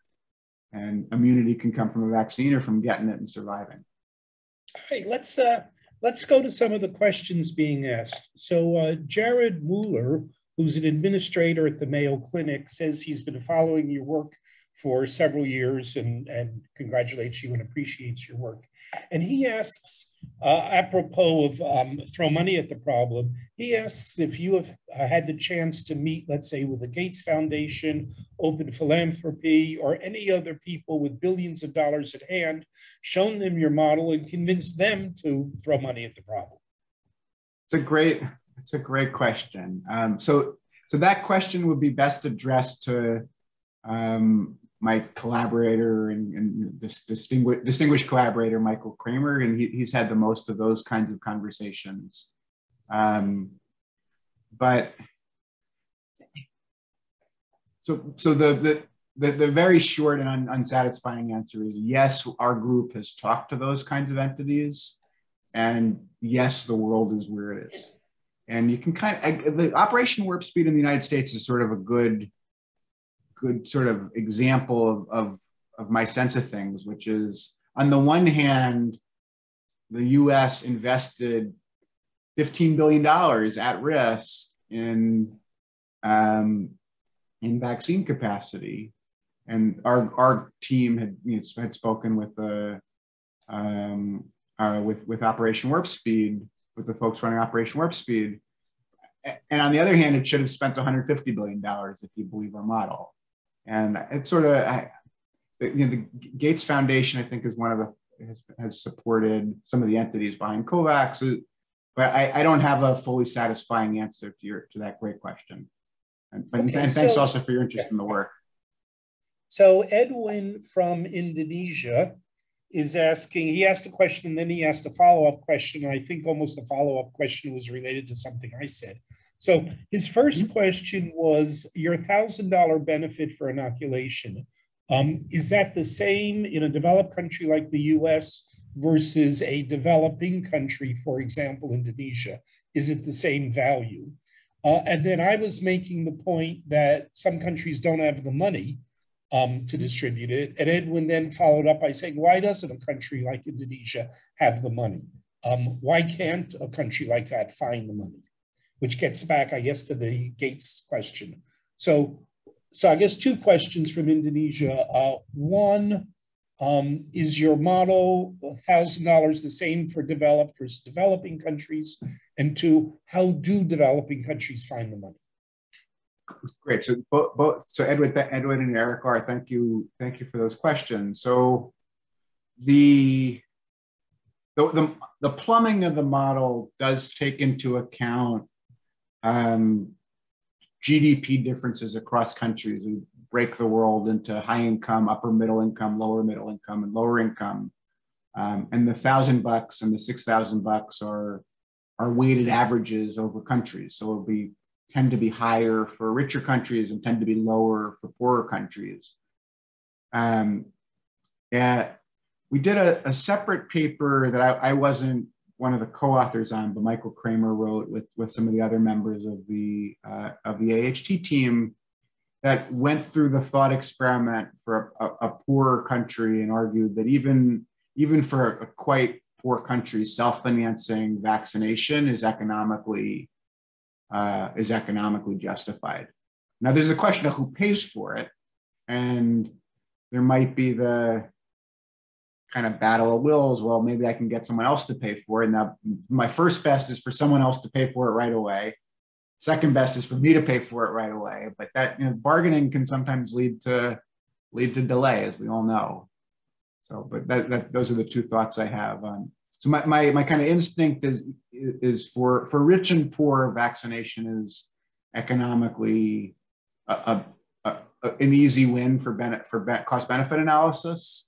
And immunity can come from a vaccine or from getting it and surviving. All right, let's uh, let's go to some of the questions being asked. So uh, Jared Mueller, who's an administrator at the Mayo Clinic, says he's been following your work for several years and, and congratulates you and appreciates your work. And he asks, uh, apropos of um, throw money at the problem, he asks if you have uh, had the chance to meet, let's say, with the Gates Foundation, Open Philanthropy, or any other people with billions of dollars at hand, shown them your model and convinced them to throw money at the problem. It's a great, it's a great question. Um, so, so that question would be best addressed to um, my collaborator and, and this distinguished, distinguished collaborator, Michael Kremer, and he, he's had the most of those kinds of conversations. Um, but so, so the, the, the, the very short and un, unsatisfying answer is yes, our group has talked to those kinds of entities, and yes, the world is where it is. And you can kind of, the Operation Warp Speed in the United States is sort of a good good sort of example of, of, of my sense of things, which is on the one hand, the US invested $15 billion at risk in, um, in vaccine capacity. And our, our team had, you know, had spoken with the um, uh, with, with Operation Warp Speed, with the folks running Operation Warp Speed. And on the other hand, it should have spent $150 billion if you believe our model. And it's sort of, I, you know, the Gates Foundation, I think, is one of the has, has supported some of the entities behind COVAX, but I, I don't have a fully satisfying answer to your to that great question. And, okay, and thanks so, also for your interest in the work. So Edwin from Indonesia is asking, he asked a question and then he asked a follow-up question. I think almost the follow-up question was related to something I said. So his first mm-hmm. question was your thousand dollar benefit for inoculation. Um, is that the same in a developed country like the US versus a developing country, for example, Indonesia? Is it the same value? Uh, and then I was making the point that some countries don't have the money um, to distribute it. And Edwin then followed up by saying, why doesn't a country like Indonesia have the money? Um, why can't a country like that find the money? Which gets back, I guess, to the Gates question. So, so I guess two questions from Indonesia. Uh, one, um, is your model $1,000 the same for developed versus developing countries? And two, how do developing countries find the money? Great. So both, both so Edward, Edward and Eric are thank you, thank you for those questions. So the the, the, the plumbing of the model does take into account um, GDP differences across countries. We break the world into high income, upper middle income, lower middle income, and lower income. Um, and the thousand bucks and the six thousand bucks are are weighted averages over countries. So it'll be tend to be higher for richer countries and tend to be lower for poorer countries. Um, yeah, we did a, a separate paper that I, I wasn't one of the co-authors on, but Michael Kremer wrote with with some of the other members of the uh, of the AHT team that went through the thought experiment for a, a, poor country and argued that even even for a quite poor country, self-financing vaccination is economically uh, is economically justified. Now, there's a question of who pays for it, and there might be the kind of battle of wills. Well, maybe I can get someone else to pay for it. Now, my first best is for someone else to pay for it right away. Second best is for me to pay for it right away. But that you know, bargaining can sometimes lead to lead to delay, as we all know. So, but that, that those are the two thoughts I have on. So my, my, my kind of instinct is is for for rich and poor, vaccination is economically a, a, a, an easy win for benefit for cost benefit analysis.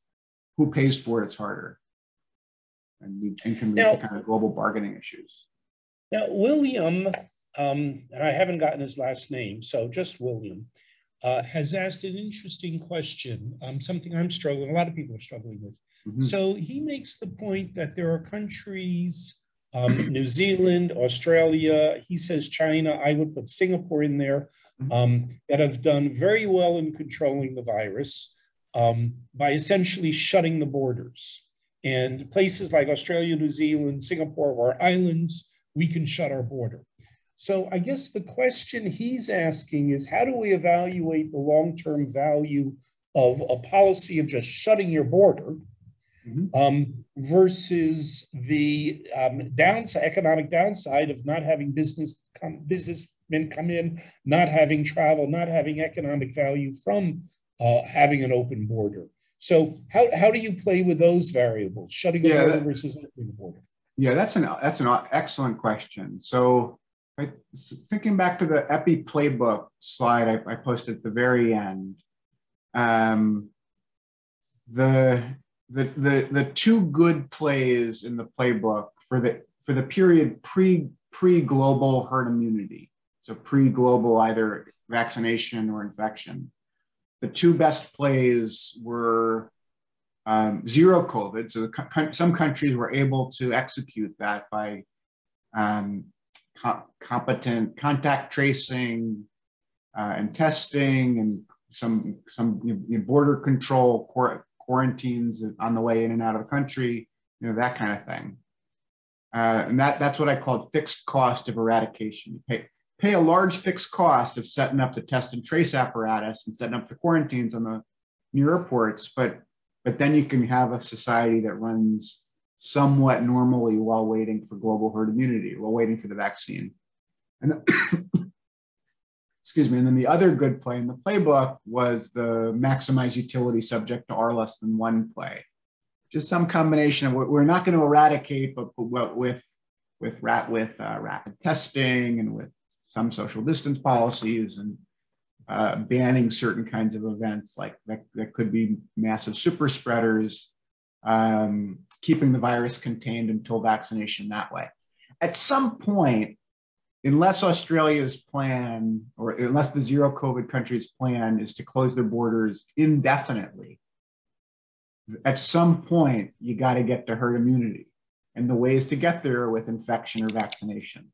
Who pays for it? It's harder, and, we, and can lead now, to kind of global bargaining issues. Now, William, um, I haven't gotten his last name, so just William uh, has asked an interesting question, um, something I'm struggling, a lot of people are struggling with. Mm-hmm. So he makes the point that there are countries, um, New Zealand, Australia, he says China, I would put Singapore in there, mm-hmm. um, that have done very well in controlling the virus um, by essentially shutting the borders. And places like Australia, New Zealand, Singapore, or islands, we can shut our border. So I guess the question he's asking is how do we evaluate the long-term value of a policy of just shutting your border mm-hmm. um, versus the um, downside, economic downside of not having business come, businessmen come in, not having travel, not having economic value from uh, having an open border. So how, how do you play with those variables, shutting the yeah, border versus opening the border? Yeah, that's an that's an excellent question. So thinking back to the epi playbook slide I, I posted at the very end, um, the, the, the, the two good plays in the playbook for the, for the period pre, pre-global herd immunity, so pre-global either vaccination or infection, the two best plays were um, zero COVID. So the, some countries were able to execute that by um, co competent contact tracing uh, and testing and some some you know, border control quar quarantines on the way in and out of the country, you know that kind of thing. Uh, and that that's what I called fixed cost of eradication. You pay pay a large fixed cost of setting up the test and trace apparatus and setting up the quarantines on the new airports, but but then you can have a society that runs somewhat normally while waiting for global herd immunity, while waiting for the vaccine. And excuse me, and then the other good play in the playbook was the maximize utility subject to R less than one play. Just some combination of what we're not going to eradicate, but, but with with rat with uh, rapid testing and with some social distance policies and uh, banning certain kinds of events like that, that could be massive super spreaders um, keeping the virus contained until vaccination that way. At some point, unless Australia's plan or unless the zero COVID countries' plan is to close their borders indefinitely, at some point, you got to get to herd immunity. And the ways to get there are with infection or vaccination.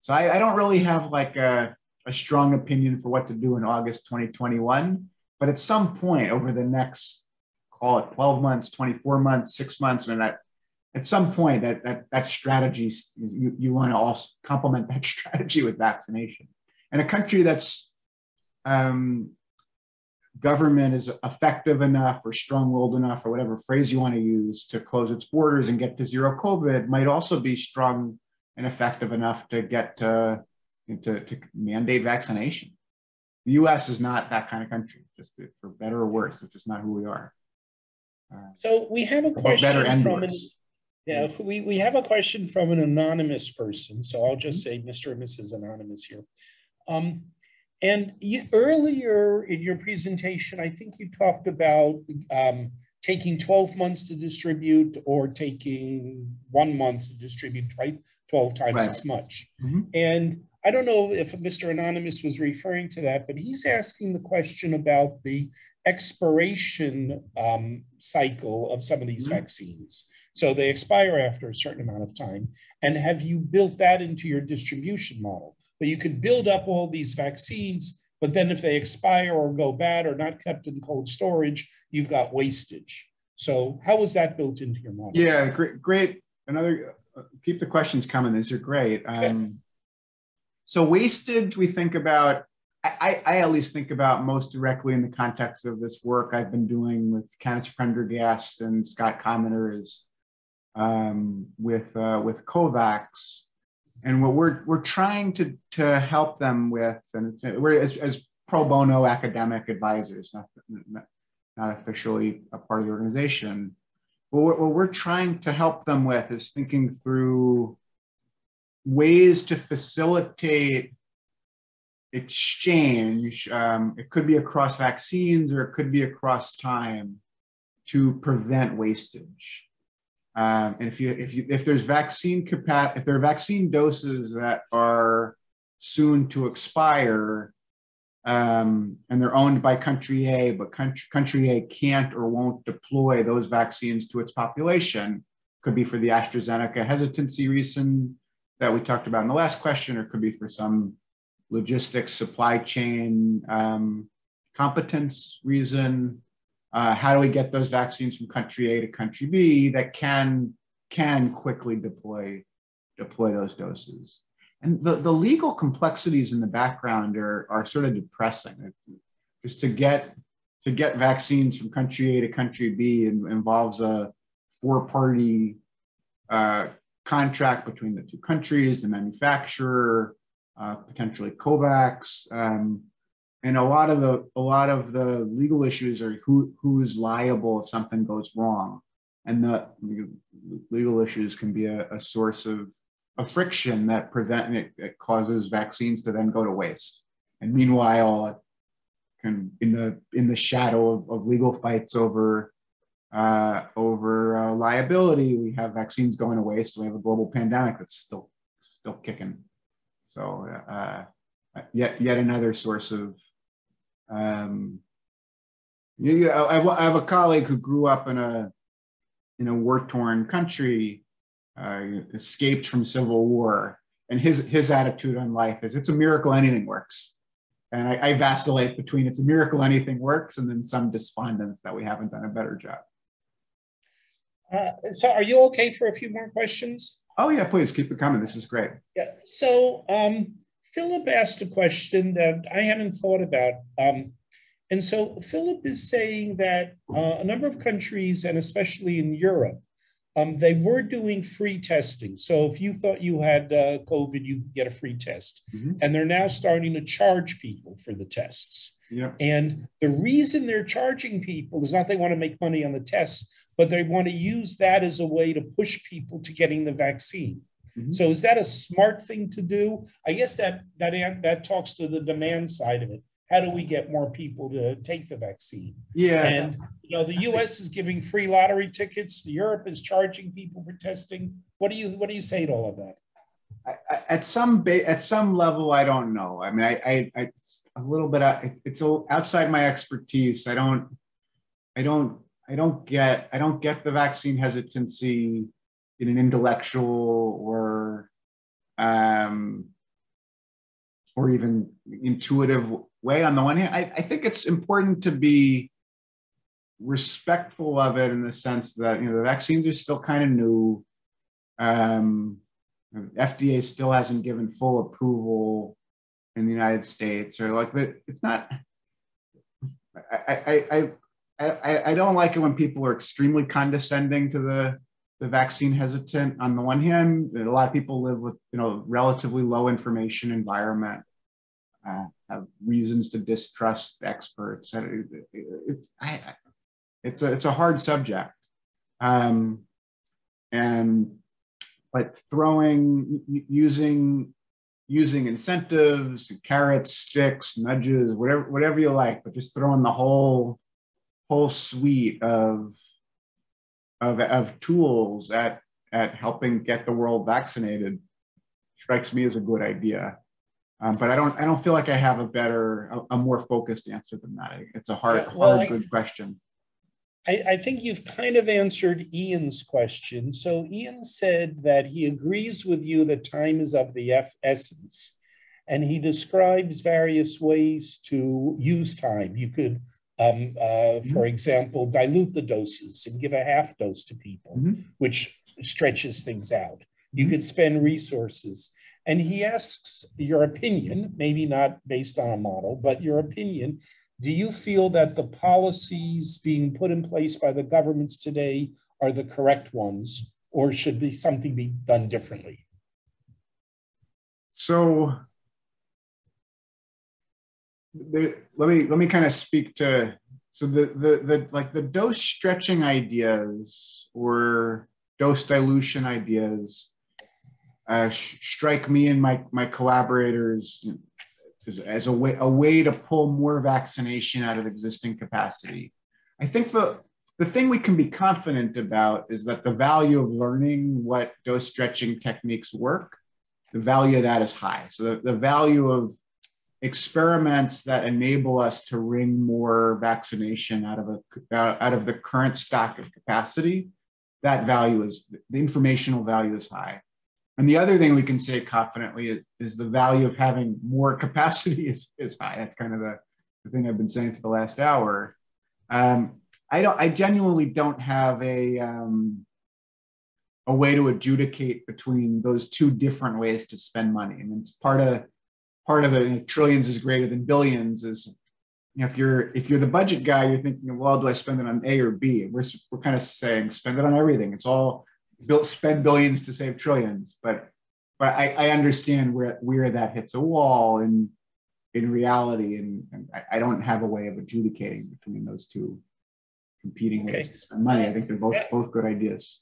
So I, I don't really have like a, a strong opinion for what to do in August 2021. But at some point over the next call it 12 months, 24 months, six months, and that at some point that that that strategy you, you want to also complement that strategy with vaccination. And a country that's um, government is effective enough or strong-willed enough or whatever phrase you want to use to close its borders and get to zero COVID might also be strong and effective enough to get to, to, to mandate vaccination. The U.S. is not that kind of country, just for better or worse. It's just not who we are. So we have a question from an, yeah, we, we have a question from an anonymous person. So I'll just say Mr. and Mrs. Anonymous here. Um, and you, earlier in your presentation, I think you talked about um, taking 12 months to distribute or taking one month to distribute, right? 12 times right. as much. Mm -hmm. And I don't know if Mr. Anonymous was referring to that, but he's asking the question about the expiration um, cycle of some of these mm-hmm. vaccines. So they expire after a certain amount of time. And have you built that into your distribution model? But you could build up all these vaccines, but then if they expire or go bad or not kept in cold storage, you've got wastage. So how was that built into your model? Yeah, great. great. Another, keep the questions coming. These are great. Um, so wastage, we think about I, I at least think about most directly in the context of this work I've been doing with Canice Prendergast and Scott Kominers is um, with uh, with COVAX, and what we're we're trying to to help them with, and we're as, as pro bono academic advisors, not, not, not officially a part of the organization. But what, what we're trying to help them with is thinking through ways to facilitate exchange. Um, it could be across vaccines or it could be across time to prevent wastage. Um, and if you if you if there's vaccine capa- if there are vaccine doses that are soon to expire, um, and they're owned by country A, but country, country A can't or won't deploy those vaccines to its population, could be for the AstraZeneca hesitancy reason that we talked about in the last question, or could be for some logistics, supply chain um, competence reason. Uh, how do we get those vaccines from country A to country B that can can quickly deploy deploy those doses? And the, the legal complexities in the background are, are sort of depressing. Just to get to get vaccines from country A to country B involves a four-party uh, contract between the two countries, the manufacturer, uh, potentially COVAX, um, and a lot of the a lot of the legal issues are who who is liable if something goes wrong, and the legal issues can be a, a source of, a friction that prevent it, it causes vaccines to then go to waste. And meanwhile, can in the in the shadow of, of legal fights over uh, over uh, liability, we have vaccines going to waste. We have a global pandemic that's still still kicking. So uh, yet yet another source of um, yeah, I, I have a colleague who grew up in a in a war-torn country, uh, escaped from civil war, and his his attitude on life is it's a miracle anything works. And I, I vacillate between it's a miracle anything works and then some despondence that we haven't done a better job. Uh, so, are you okay for a few more questions? Oh yeah, please keep it coming. This is great. Yeah. So um, Philip asked a question that I hadn't thought about. Um, and so Philip is saying that uh, a number of countries, and especially in Europe, um, they were doing free testing. So if you thought you had uh, COVID, you get a free test. Mm-hmm. And they're now starting to charge people for the tests. Yeah. And the reason they're charging people is not they want to make money on the tests, but they want to use that as a way to push people to getting the vaccine. Mm-hmm. So is that a smart thing to do? I guess that that that talks to the demand side of it. How do we get more people to take the vaccine? Yeah. And you know, the US is giving free lottery tickets, Europe is charging people for testing. What do you what do you say to all of that? I, at some ba- at some level, I don't know. I mean, I, I, I a little bit. It's outside my expertise. I don't. I don't I don't get I don't get the vaccine hesitancy in an intellectual or um, or even intuitive way. On the one hand, I, I think it's important to be respectful of it in the sense that you know the vaccines are still kind of new. Um, FDA still hasn't given full approval in the United States, or like that. It's not. I, I, I, I don't like it when people are extremely condescending to the the vaccine hesitant. On the one hand, a lot of people live with you know relatively low information environment, uh, have reasons to distrust experts. It, it, it, I, it's a it's a hard subject, um, and but throwing using using incentives, carrots, sticks, nudges, whatever whatever you like, but just throwing the whole whole suite of, of, of tools at, at helping get the world vaccinated strikes me as a good idea. Um, but I don't, I don't feel like I have a better, a, a more focused answer than that. It's a hard, yeah, well, hard, I, good question. I, I, think you've kind of answered Ian's question. So Ian said that he agrees with you that time is of the essence, and he describes various ways to use time. You could um, uh, for example, dilute the doses and give a half dose to people, mm-hmm. which stretches things out. You could spend resources. And he asks your opinion, maybe not based on a model, but your opinion. Do you feel that the policies being put in place by the governments today are the correct ones, or should be something be done differently? So the, let me let me kind of speak to so the the the like the dose stretching ideas or dose dilution ideas uh, strike me and my my collaborators as, as a way a way to pull more vaccination out of existing capacity. I think the the thing we can be confident about is that the value of learning what dose stretching techniques work, the value of that is high. So the, the value of experiments that enable us to wring more vaccination out of a out of the current stock of capacity that value is the informational value is high and the other thing we can say confidently is, is the value of having more capacity is, is high that's kind of the, the thing i've been saying for the last hour um, i don't i genuinely don't have a um, a way to adjudicate between those two different ways to spend money I and mean, it's part of part of the you know, trillions is greater than billions is you know, if you're if you're the budget guy, you're thinking, well, do I spend it on A or B? We're we're kind of saying spend it on everything. It's all built spend billions to save trillions. But but I, I understand where where that hits a wall in in reality, and, and I, I, don't have a way of adjudicating between those two competing okay. ways to spend money. I think they're both both good ideas.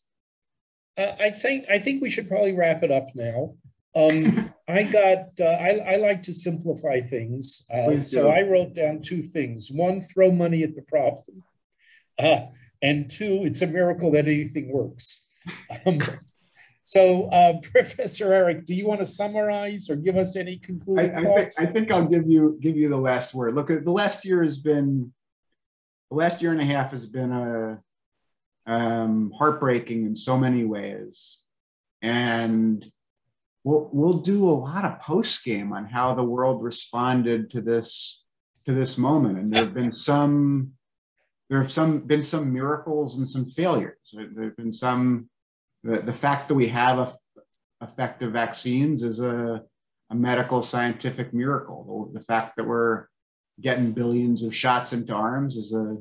Uh, I think I think we should probably wrap it up now. Um, I got, uh, I, I, like to simplify things. Uh, so I wrote down two things. One, throw money at the problem. Uh, and two, it's a miracle that anything works. Um, so uh, Professor Eric, do you want to summarize or give us any concluding I, I thoughts? Think, I think I'll give you, give you the last word. Look, the last year has been, the last year and a half has been a, um, heartbreaking in so many ways. And we'll we'll do a lot of post game on how the world responded to this to this moment, and there have been some there have some been some miracles and some failures. There have been some the, the fact that we have a, effective vaccines is a, a medical scientific miracle. The, the fact that we're getting billions of shots into arms is a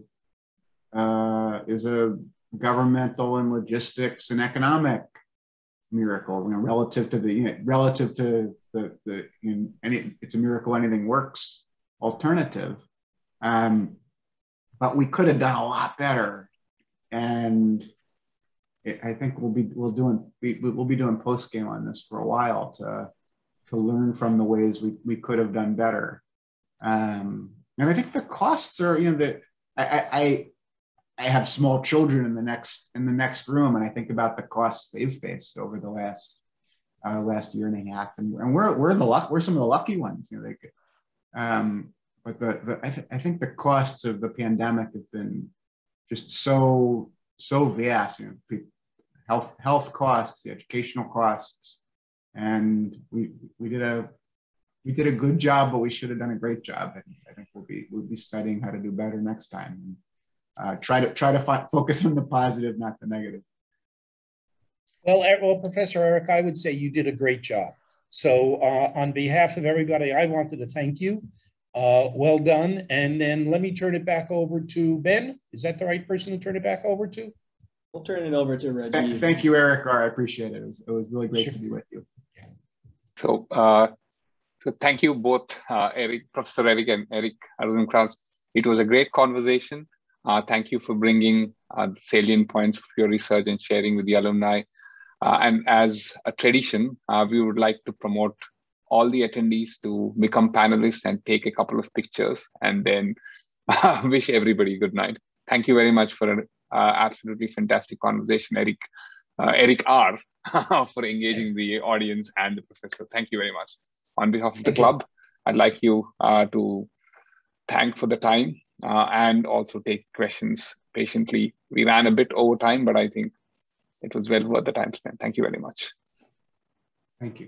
uh, is a governmental and logistics and economic miracle, you know, relative to the you know, relative to the the in any it's a miracle anything works alternative. Um, but we could have done a lot better, and I think we'll be we'll doing we, we'll be doing post game on this for a while to to learn from the ways we, we could have done better. Um, and I think the costs are you know that I, I I have small children in the next in the next room, and I think about the costs they've faced over the last uh, last year and a half, and, and we're we're the luck we're some of the lucky ones. You know, they, um, but the, the I, th- I think the costs of the pandemic have been just so so vast. You know, health health costs, the educational costs, and we we did a we did a good job, but we should have done a great job. And I think we'll be we'll be studying how to do better next time. And, uh, try to try to focus on the positive, not the negative. Well, well, Professor Eric, I would say you did a great job. So, uh, on behalf of everybody, I wanted to thank you. Uh, well done. And then let me turn it back over to Ben. Is that the right person to turn it back over to? We'll turn it over to Reggie. Thank you, Eric. I appreciate it. It was, it was really great sure. to be with you. So, uh, so thank you both, uh, Eric, Professor Eric, and Eric Rosenkranz. It was a great conversation. Uh, thank you for bringing uh, the salient points of your research and sharing with the alumni. Uh, and as a tradition, uh, we would like to promote all the attendees to become panelists and take a couple of pictures and then wish everybody good night. Thank you very much for an absolutely fantastic conversation, Eric. Uh, Eric R, for engaging the audience and the professor. Thank you very much. On behalf of the club, I'd like you to thank for the time uh, and also take questions patiently. We ran a bit over time, but I think it was well worth the time spent. Thank you very much. Thank you.